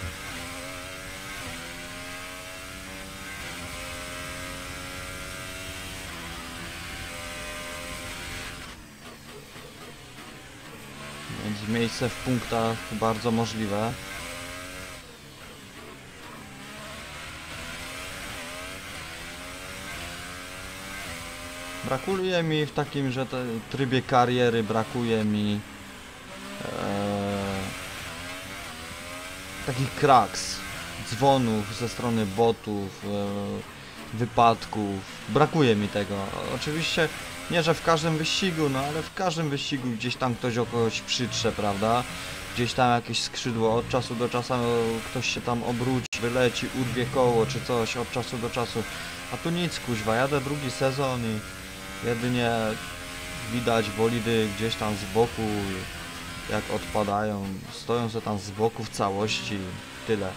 Więc miejsce w punktach bardzo możliwe. Brakuje mi w takim, że trybie kariery brakuje mi e, takich kraks, dzwonów ze strony botów, e, wypadków. Brakuje mi tego. Oczywiście nie, że w każdym wyścigu, no ale w każdym wyścigu gdzieś tam ktoś o kogoś przytrze, prawda? Gdzieś tam jakieś skrzydło, od czasu do czasu ktoś się tam obróci, wyleci, urwie koło czy coś od czasu do czasu. A tu nic, kuźwa, jadę drugi sezon i jedynie widać bolidy gdzieś tam z boku, jak odpadają, stoją sobie tam z boku w całości, tyle.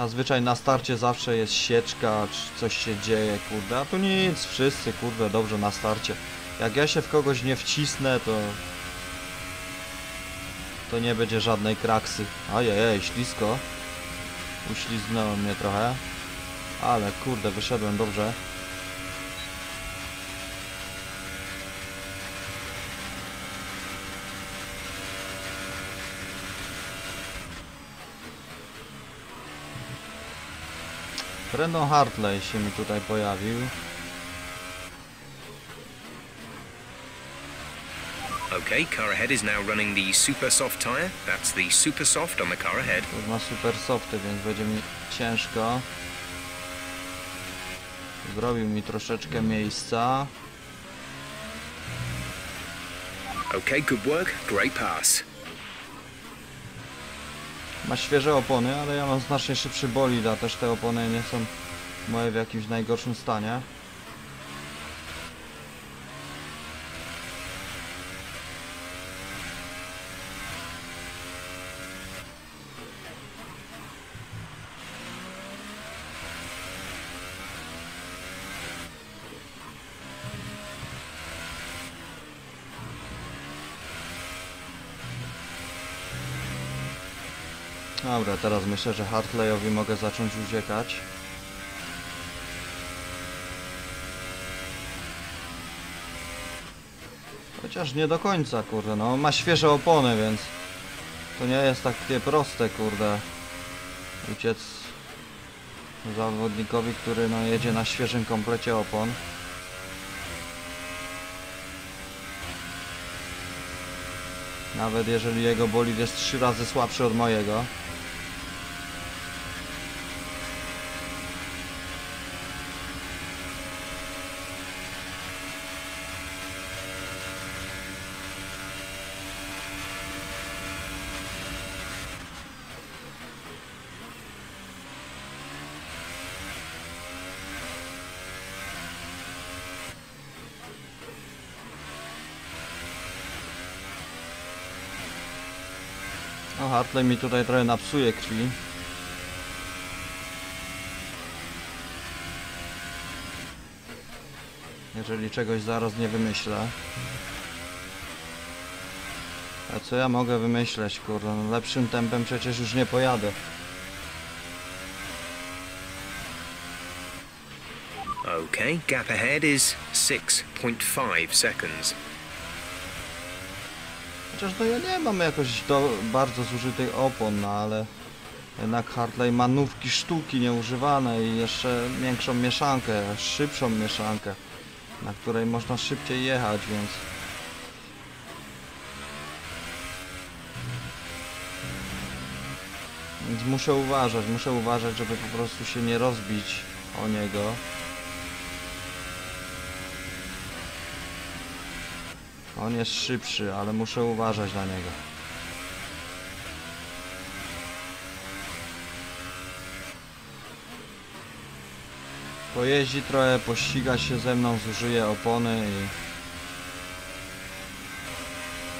Zazwyczaj na starcie zawsze jest sieczka, czy coś się dzieje, kurde, a tu nic, wszyscy, kurde, dobrze na starcie. Jak ja się w kogoś nie wcisnę, to... To nie będzie żadnej kraksy. Ajajaj, ślisko. Uśliznęło mnie trochę. Ale kurde, wyszedłem dobrze. Brandon Hartley się mi tutaj pojawił. Okay, car ahead is now running the super soft tyre. That's the super soft on the car ahead. Ma super softy, więc będzie mi ciężko. Zrobił mi troszeczkę miejsca. Okay, good work. Great pass. Ma świeże opony, ale ja mam znacznie szybszy bolid, a też te opony nie są moje w jakimś najgorszym stanie. Dobra, teraz myślę, że Hartleyowi mogę zacząć uciekać. Chociaż nie do końca, kurde, no ma świeże opony, więc to nie jest takie proste, kurde, uciec zawodnikowi, który no jedzie na świeżym komplecie opon. Nawet jeżeli jego bolid jest trzy razy słabszy od mojego. Hartley mi tutaj trochę napsuje krwi. Jeżeli czegoś zaraz nie wymyślę. A co ja mogę wymyśleć, kurde? No lepszym tempem przecież już nie pojadę. Okay, gap ahead is 6.5 seconds. Chociaż no ja nie mam jakoś do, bardzo zużytych opon, no ale jednak Hartley ma nówki sztuki nieużywane i jeszcze większą mieszankę, szybszą mieszankę, na której można szybciej jechać, więc... Więc muszę uważać, muszę uważać, żeby po prostu się nie rozbić o niego. On jest szybszy, ale muszę uważać na niego. Pojeździ trochę, pościga się ze mną, zużyje opony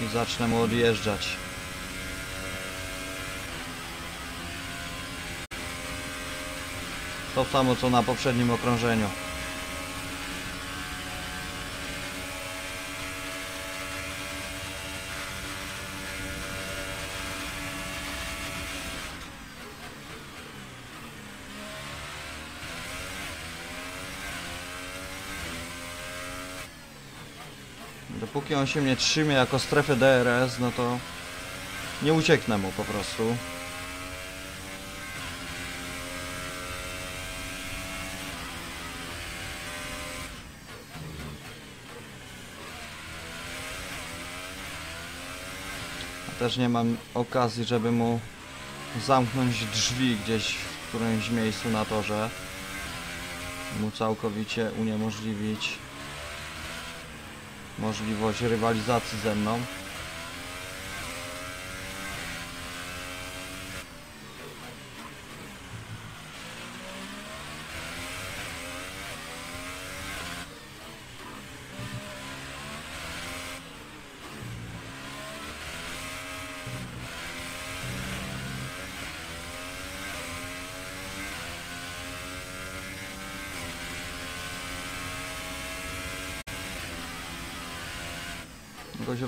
i, i zacznę mu odjeżdżać. To samo co na poprzednim okrążeniu. Dopóki on się mnie trzyma jako strefę DRS, no to nie ucieknę mu po prostu. Też nie mam okazji, żeby mu zamknąć drzwi gdzieś w którymś miejscu na torze. Mu całkowicie uniemożliwić możliwość rywalizacji ze mną.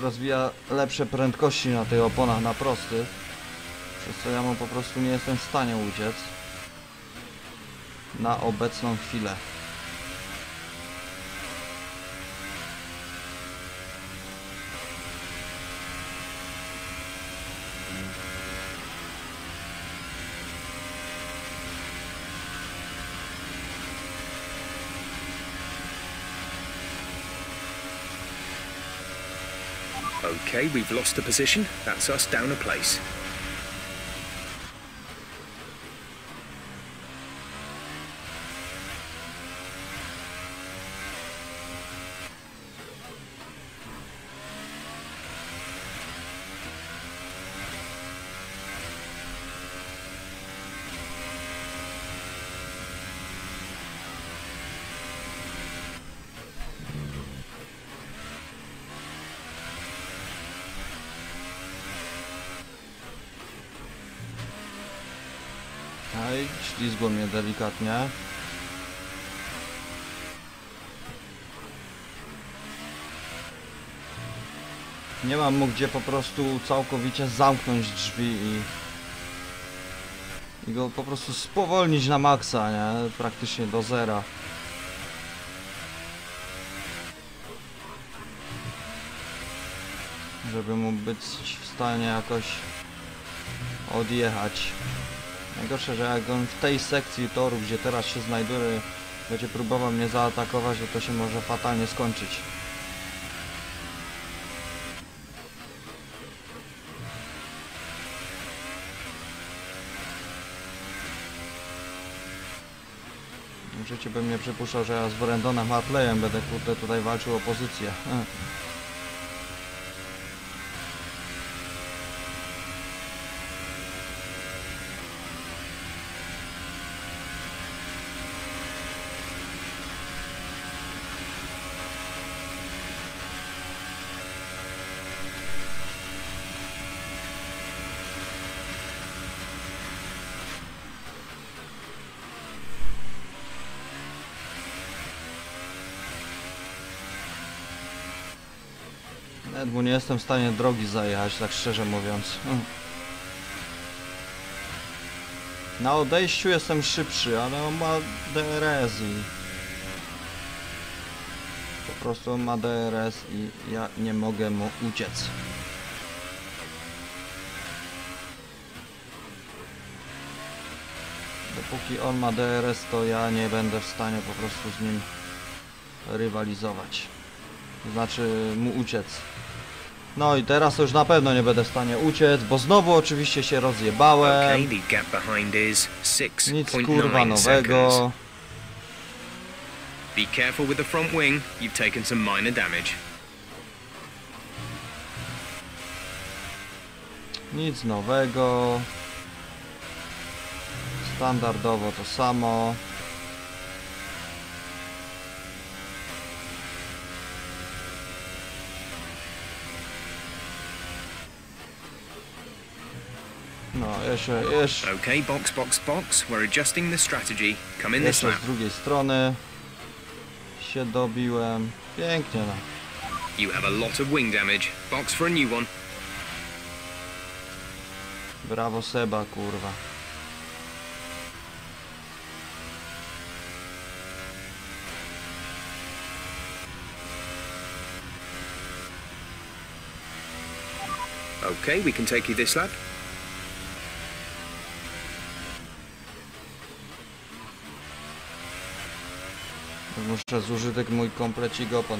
Rozwija lepsze prędkości na tych oponach na prostych, przez co ja mu po prostu nie jestem w stanie uciec. na obecną chwilę. Okay, we've lost the position. That's us down a place. Ślizgło mnie delikatnie. Nie mam mu gdzie po prostu całkowicie zamknąć drzwi i... I go po prostu spowolnić na maksa, nie? Praktycznie do zera. Żeby mu być w stanie jakoś odjechać. Najgorsze, że jak on w tej sekcji toru, gdzie teraz się znajduje, będzie próbował mnie zaatakować, to to się może fatalnie skończyć. W życiu bym nie przypuszczał, że ja z Brendonem Hartleyem będę kurde tutaj walczył o pozycję. Mu nie jestem w stanie drogi zajechać, tak szczerze mówiąc. Hmm. Na odejściu jestem szybszy, ale on ma DRS i... Po prostu on ma DRS i ja nie mogę mu uciec. Dopóki on ma DRS, to ja nie będę w stanie po prostu z nim rywalizować. Znaczy mu uciec. No i teraz już na pewno nie będę w stanie uciec, bo znowu oczywiście się rozjebałem. Nic 6.9 kurwa nowego. Be careful with the front wing. You've taken some minor damage. Nic nowego. Standardowo to samo. No, jeszcze, jeszcze, Okay, box, box, box. We're adjusting the strategy. Come in this jeszcze lap. z drugiej strony się dobiłem. Pięknie no. You have a lot of wing damage. Box for a new one. Brawo Seba, kurwa. Okay, we can take you this lap. Muszę zużytek mój komplecik opon.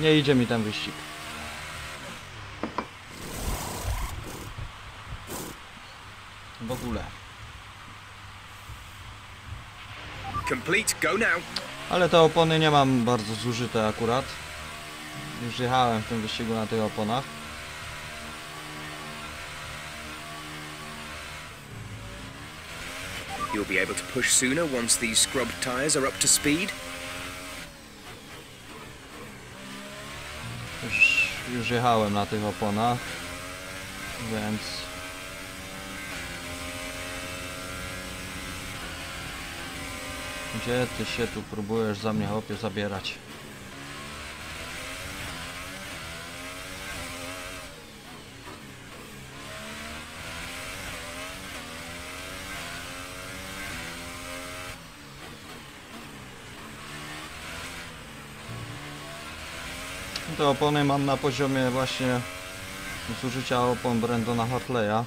Nie idzie mi ten wyścig. W ogóle. Complete. Go now. Ale te opony nie mam bardzo zużyte akurat. Już jechałem w tym wyścigu na tych oponach. You'll be able to push sooner once these scrub tyres are up to speed. Już, jechałem na tych oponach. Więc... Gdzie ty się tu próbujesz za mnie chłopie zabierać? Te opony mam na poziomie właśnie zużycia opon Brandona Hartleya.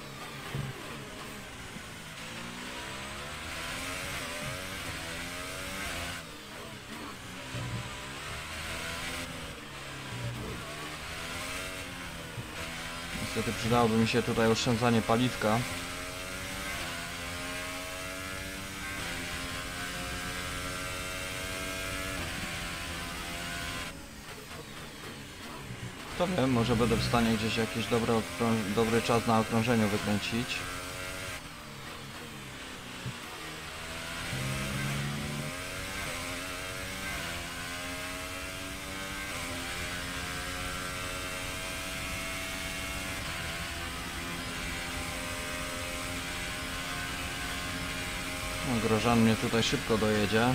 Niestety przydałoby mi się tutaj oszczędzanie paliwka. Kto wie, może będę w stanie gdzieś jakiś dobry, dobry czas na okrążeniu wykręcić. Grożan mnie tutaj szybko dojedzie.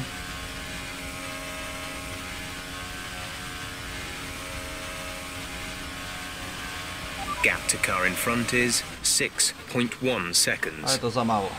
To car in front is 6.1 seconds. Ale to za mało.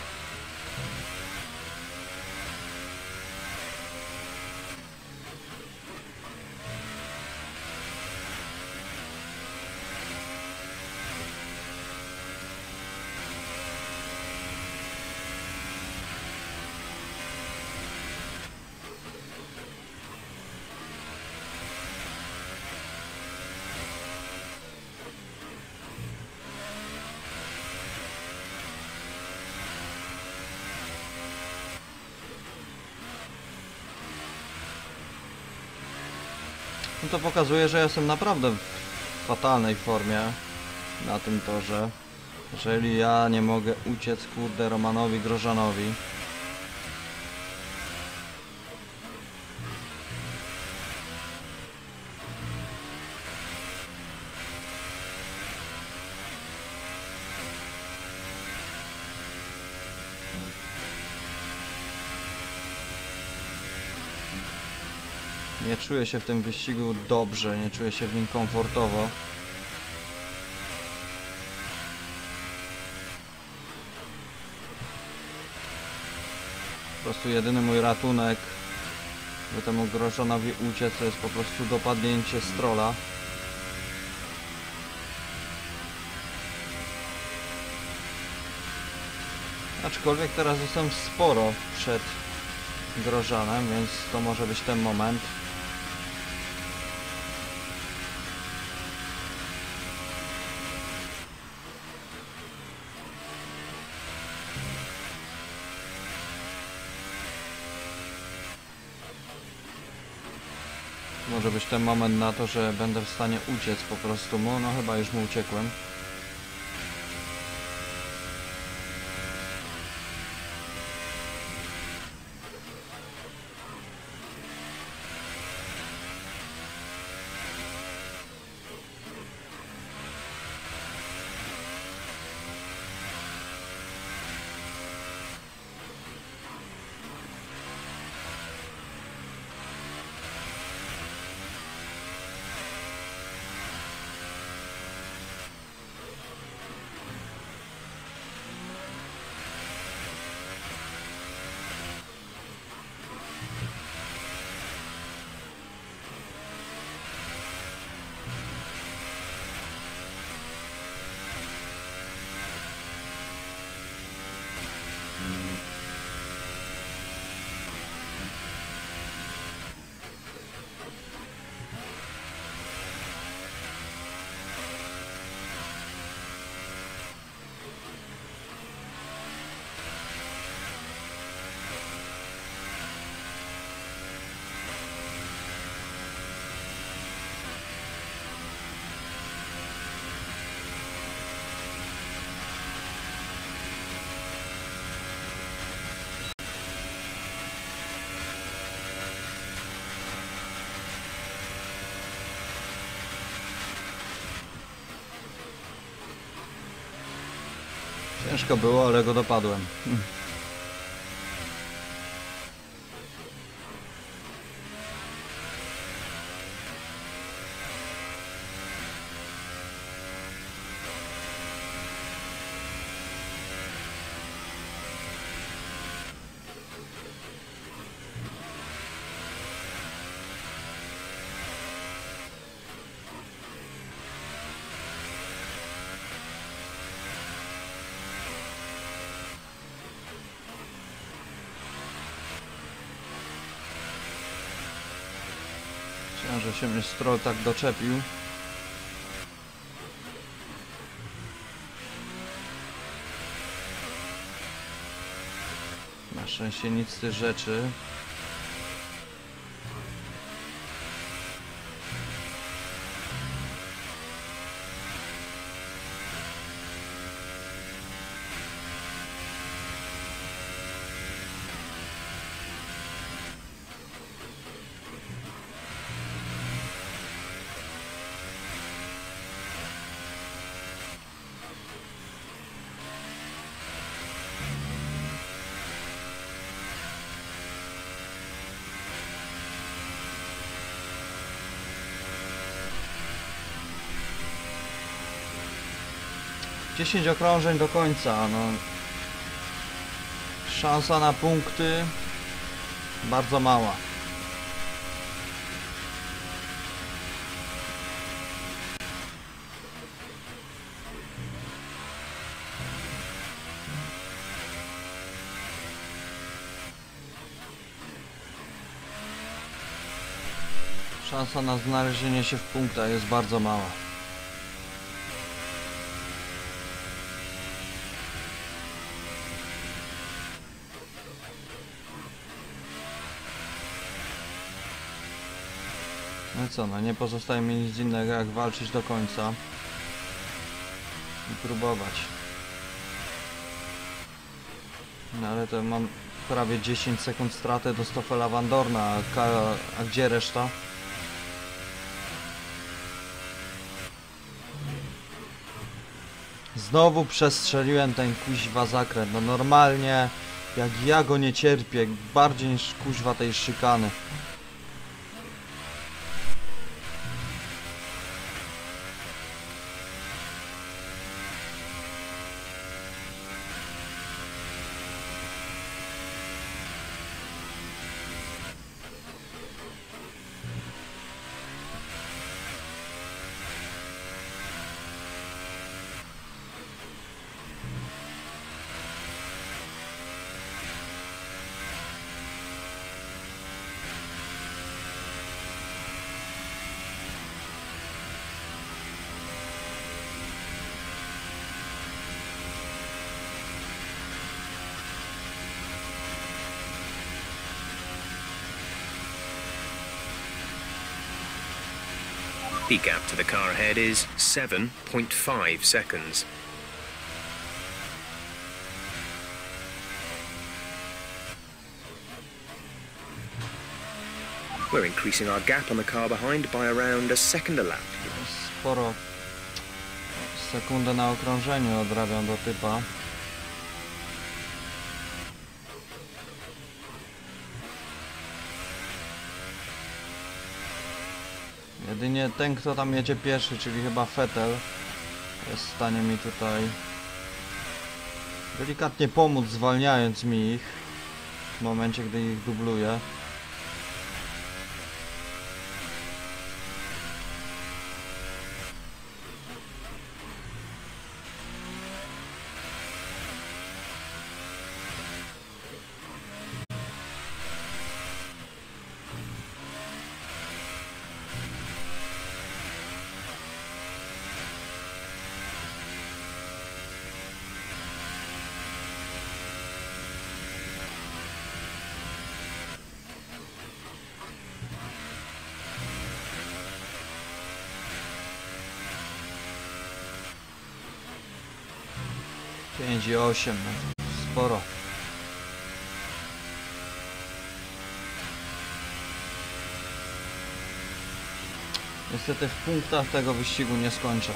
No to pokazuje, że jestem naprawdę w fatalnej formie na tym torze. Jeżeli ja nie mogę uciec kurde Romanowi Grożanowi. Nie czuję się w tym wyścigu dobrze, nie czuję się w nim komfortowo. Po prostu jedyny mój ratunek, by temu Groszonowi uciec, to jest po prostu dopadnięcie strola. Aczkolwiek teraz jestem sporo przed Grożanem, więc to może być ten moment. Może być ten moment na to, że będę w stanie uciec po prostu mu, no chyba już mu uciekłem. Ciężko było, ale go dopadłem. Że się mnie stroll tak doczepił. Na szczęście nic z tych rzeczy. Dziesięć okrążeń do końca, no. Szansa na punkty bardzo mała. Szansa na znalezienie się w punktach jest bardzo mała. Co, no nie pozostaje mi nic innego jak walczyć do końca i próbować. No ale to mam prawie 10 sekund straty do Stoffela Van Dorna, a, a gdzie reszta? Znowu przestrzeliłem ten kuźwa zakręt, no normalnie jak ja go nie cierpię, bardziej niż kuźwa tej szykany. The gap to the car ahead is 7.5 seconds. We're increasing our gap on the car behind by around a second a lap. Sporo sekundę na okrążeniu odrabiam do typa. Jedynie ten, kto tam jedzie pierwszy, czyli chyba Fetel, jest w stanie mi tutaj delikatnie pomóc, zwalniając mi ich w momencie, gdy ich dubluję. I osiem, no, sporo. Niestety w punktach tego wyścigu nie skończę.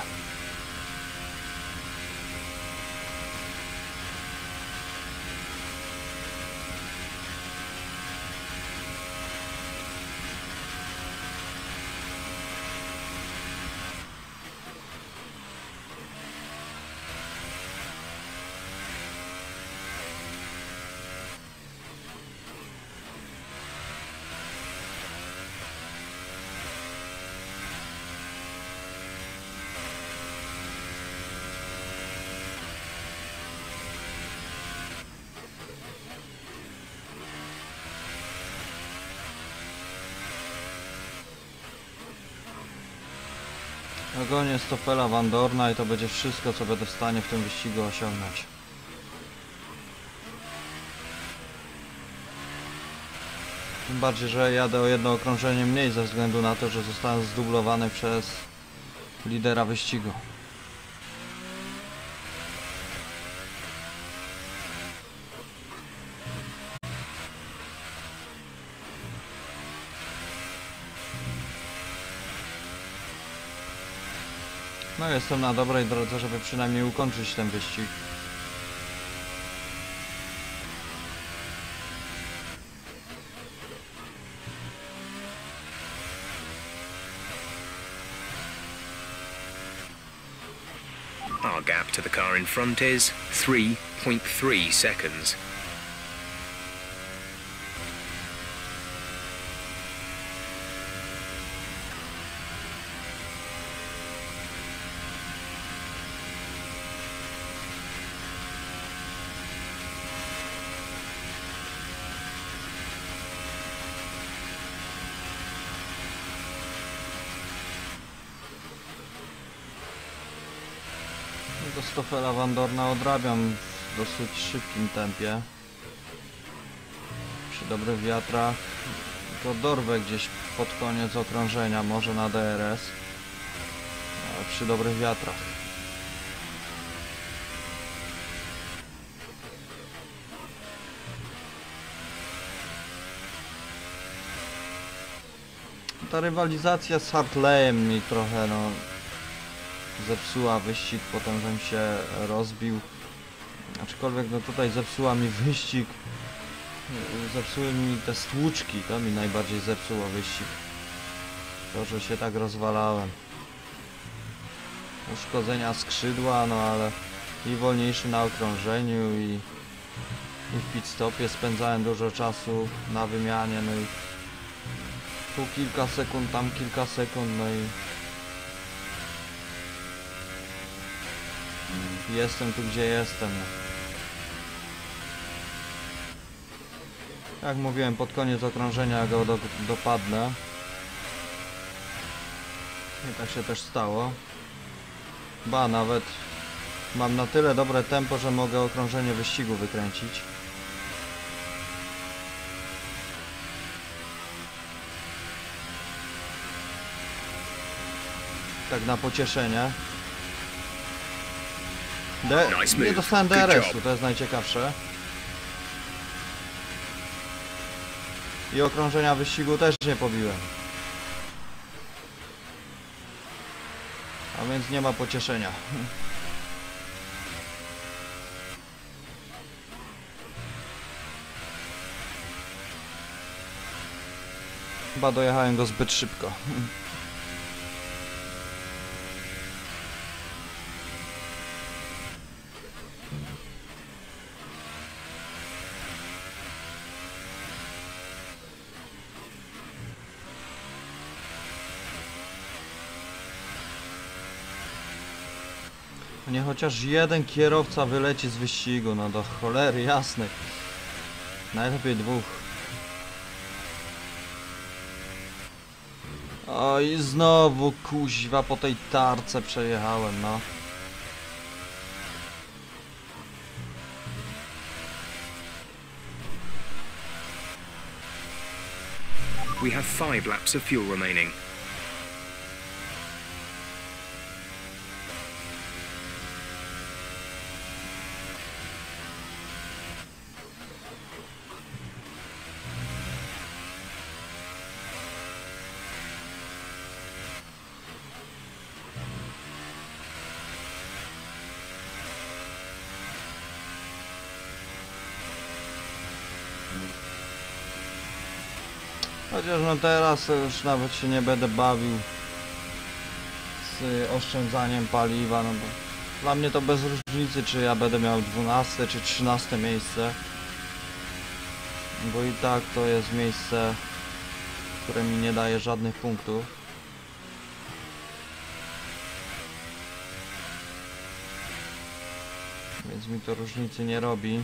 Dogonię Stoffela Van Dorna i to będzie wszystko, co będę w stanie w tym wyścigu osiągnąć. Tym bardziej, że jadę o jedno okrążenie mniej ze względu na to, że zostałem zdublowany przez lidera wyścigu. No jestem na dobrej drodze, żeby przynajmniej ukończyć ten wyścig. Our gap to the car in front is 3.3 seconds. Do Stoffela Van Dorna odrabiam w dosyć szybkim tempie. Przy dobrych wiatrach to dorwę gdzieś pod koniec okrążenia, może na DRS. Ale przy dobrych wiatrach. Ta rywalizacja z Hartleyem mi trochę no zepsuła wyścig, potem żem się rozbił. Aczkolwiek no tutaj zepsuła mi wyścig. Zepsuły mi te stłuczki, to mi najbardziej zepsuło wyścig. To, że się tak rozwalałem. Uszkodzenia skrzydła, no ale i wolniejszy na okrążeniu i, i w pit stopie spędzałem dużo czasu na wymianie, no i tu kilka sekund, tam kilka sekund, no i Jestem tu, gdzie jestem. Jak mówiłem, pod koniec okrążenia go do, dopadnę. I tak się też stało. Ba, nawet mam na tyle dobre tempo, że mogę okrążenie wyścigu wykręcić. Tak na pocieszenie. D Nice nie dostałem DRS-u, to jest najciekawsze. I okrążenia wyścigu też nie pobiłem. A więc nie ma pocieszenia. Chyba dojechałem go zbyt szybko. Nie chociaż jeden kierowca wyleci z wyścigu, no do cholery jasnej. Najlepiej dwóch. Oj, znowu kuźwa po tej tarce przejechałem, no. We have five laps of fuel remaining. Chociaż no teraz już nawet się nie będę bawił z oszczędzaniem paliwa, no bo dla mnie to bez różnicy, czy ja będę miał 12 czy 13 miejsce. Bo i tak to jest miejsce, które mi nie daje żadnych punktów. Więc mi to różnicy nie robi.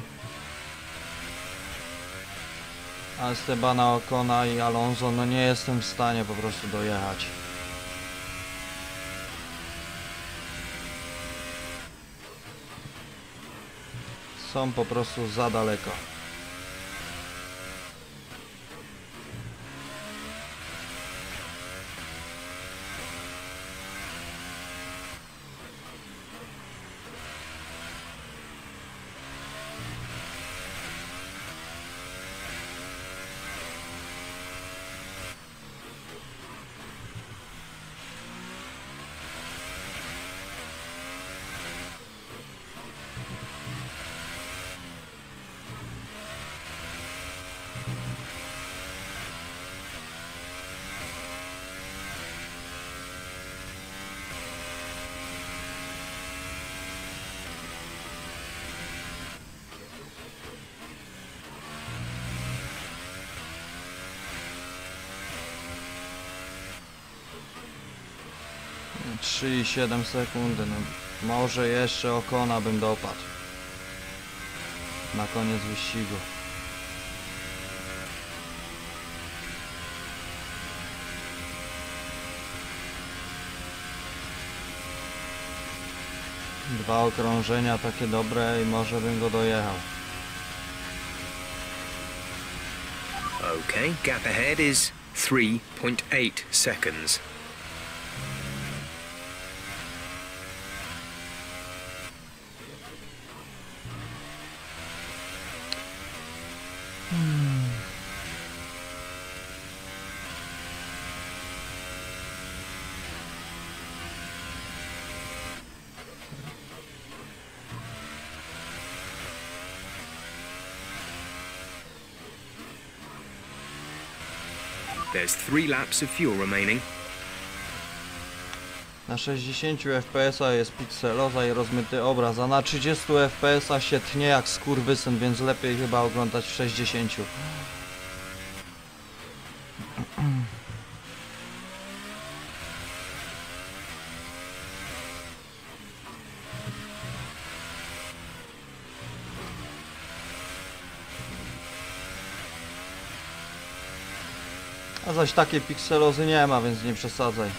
A Estebana Okona i Alonso, no nie jestem w stanie po prostu dojechać. Są po prostu za daleko. Trzy i 7 sekundy, no może jeszcze Okona bym dopadł. Na koniec wyścigu. Dwa okrążenia takie dobre i może bym go dojechał. Okay, gap ahead is 3.8 seconds. There's three laps of fuel remaining. Na 60 fps jest pikseloza i rozmyty obraz, a na 30 fps się tnie jak skurwysyn, więc lepiej chyba oglądać w 60. A zaś takiej pikselozy nie ma, więc nie przesadzaj.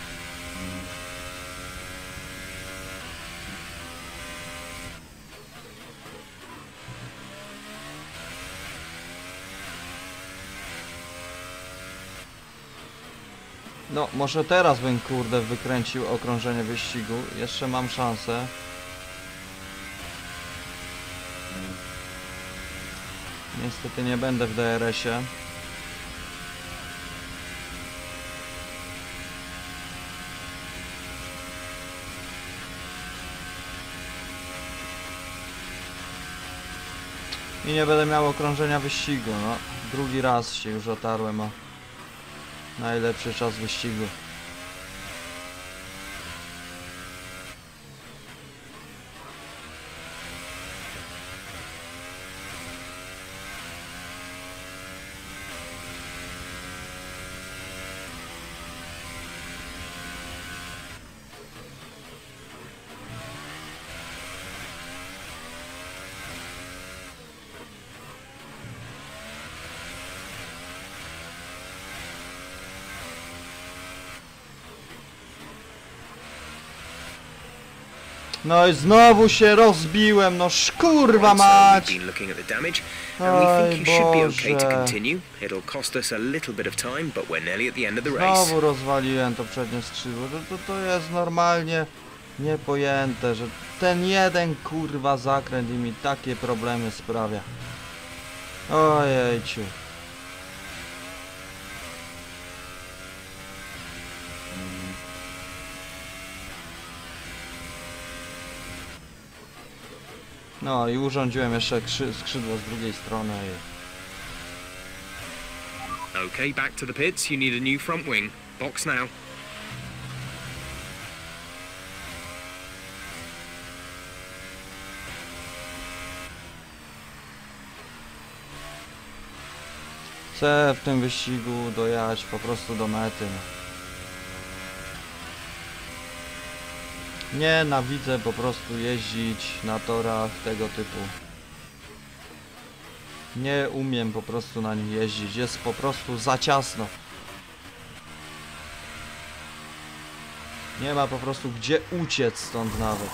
No, może teraz bym kurde wykręcił okrążenie wyścigu. Jeszcze mam szansę. Niestety nie będę w DRS-ie. I nie będę miał okrążenia wyścigu, no. Drugi raz się już otarłem o najlepszy czas wyścigu. No i znowu się rozbiłem, no szkurwa mać! Oj, Boże. Znowu rozwaliłem to przednie skrzydło. To, to, to jest normalnie niepojęte, że ten jeden kurwa zakręt i mi takie problemy sprawia. Ojejciu. No i urządziłem jeszcze krzy- skrzydło z drugiej strony. Okay, back to the pits. You need a new front wing. Box now. Chcę w tym wyścigu dojechać po prostu do mety. Nienawidzę po prostu jeździć na torach tego typu. Nie umiem po prostu na nim jeździć. Jest po prostu za ciasno. Nie ma po prostu gdzie uciec stąd nawet.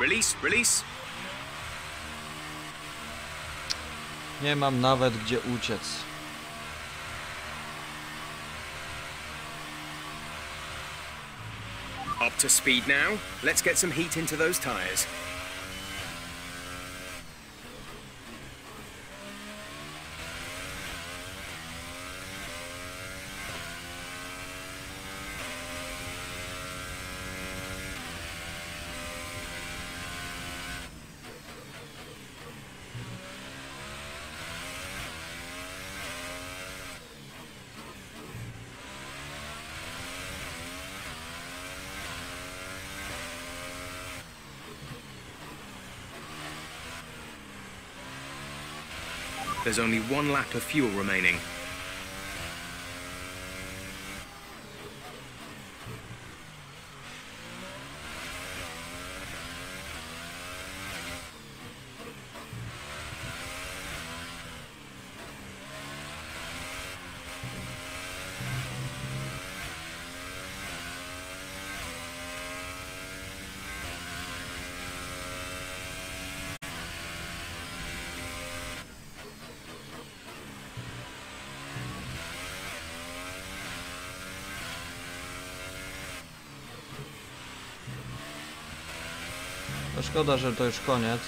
Release, release. Nie mam nawet gdzie uciec. To speed now. Let's get some heat into those tyres. There's only one lap of fuel remaining. Szkoda, że to już koniec.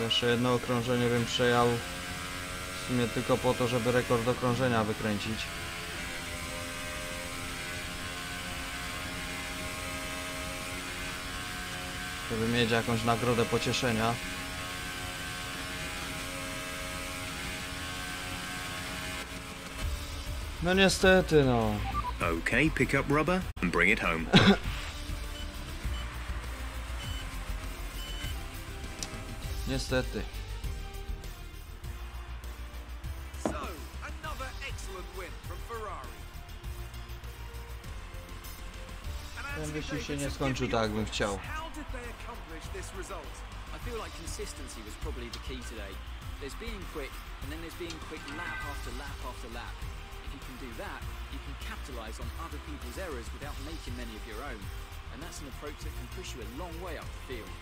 Jeszcze jedno okrążenie bym przejał w sumie tylko po to, żeby rekord okrążenia wykręcić. Żeby mieć jakąś nagrodę pocieszenia. No niestety no. Okay, pick up rubber and bring it home. Niestety. So, another excellent win from Ferrari. Ten wyścig się nie skończył tak, your jakbym chciał. How did they accomplish this result? I feel like consistency was probably the key today. There's being quick, and then there's being quick lap after lap after lap. If you can do that, you can capitalise on other people's errors without making many of your own. And that's an approach that can push you a long way up the field.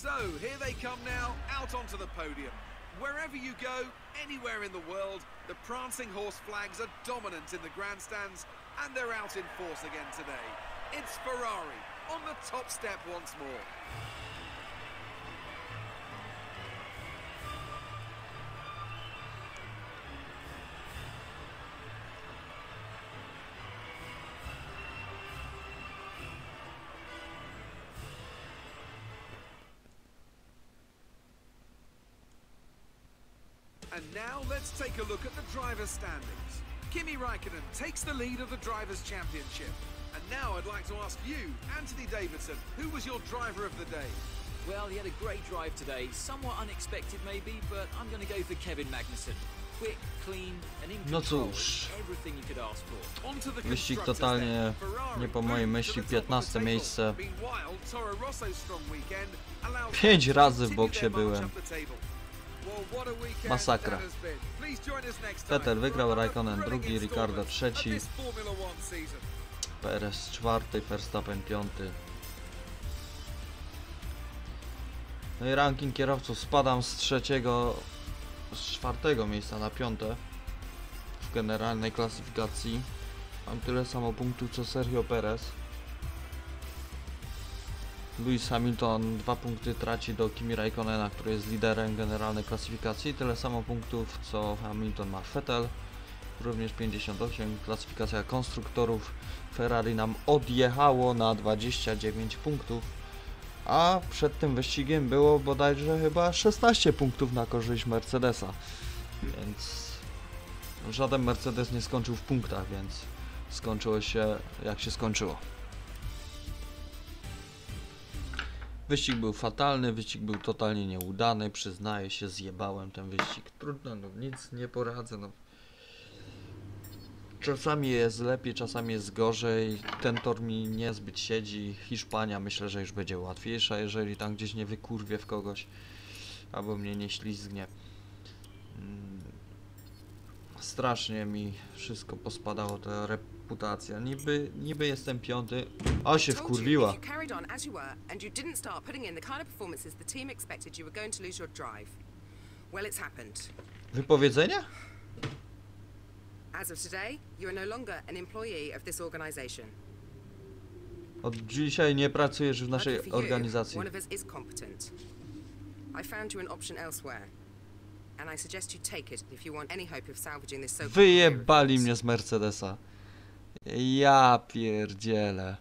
So, here they come now, out onto the podium. Wherever you go, anywhere in the world, the prancing horse flags are dominant in the grandstands, and they're out in force again today. It's Ferrari on the top step once more. And now let's take a look at the drivers' standings. Kimi Raikkonen takes the lead of the Drivers' Championship. And now I'd like to ask you, Anthony Davidson, who was your driver of the day? Well, he had a great drive today, somewhat unexpected maybe, but I'm going to go for Kevin Magnussen. Quick, clean, and in No control. cóż. Everything you could ask for. On to the Wyścig totalnie. Ferrari nie po mojej myśli, to the top of the 15 miejsce. Meanwhile, Toro Rosso's strong weekend allowed Pięć razy w continue boksie byłem. Masakra. Vettel wygrał, Raikkonen drugi, Ricardo trzeci. Perez czwarty, Verstappen piąty. No i ranking kierowców spadam z trzeciego, z czwartego miejsca na piąte w generalnej klasyfikacji. Mam tyle samo punktów co Sergio Perez. Lewis Hamilton dwa punkty traci do Kimi Raikkonena, który jest liderem generalnej klasyfikacji. Tyle samo punktów co Hamilton ma Vettel. Również 58. Klasyfikacja konstruktorów Ferrari nam odjechało na 29 punktów. A przed tym wyścigiem było bodajże chyba 16 punktów na korzyść Mercedesa. Więc żaden Mercedes nie skończył w punktach, więc skończyło się jak się skończyło. Wyścig był fatalny, wyścig był totalnie nieudany, przyznaję się, zjebałem ten wyścig. Trudno, no nic nie poradzę, no. Czasami jest lepiej, czasami jest gorzej. Ten tor mi niezbyt siedzi. Hiszpania myślę, że już będzie łatwiejsza, jeżeli tam gdzieś nie wykurwie w kogoś. Albo mnie nie ślizgnie. Mm. Strasznie mi wszystko pospadało. Te reputacja. Niby, niby jestem piąty. O, się wkurwiła. On as of today, you are no longer an employee of this organization. Od dzisiaj nie pracujesz w naszej organizacji. one of us is competent. I found you an option elsewhere. And I suggest you take it if you want any hope of salvaging this so Wyjebali mnie z Mercedesa. Ja pierdzielę.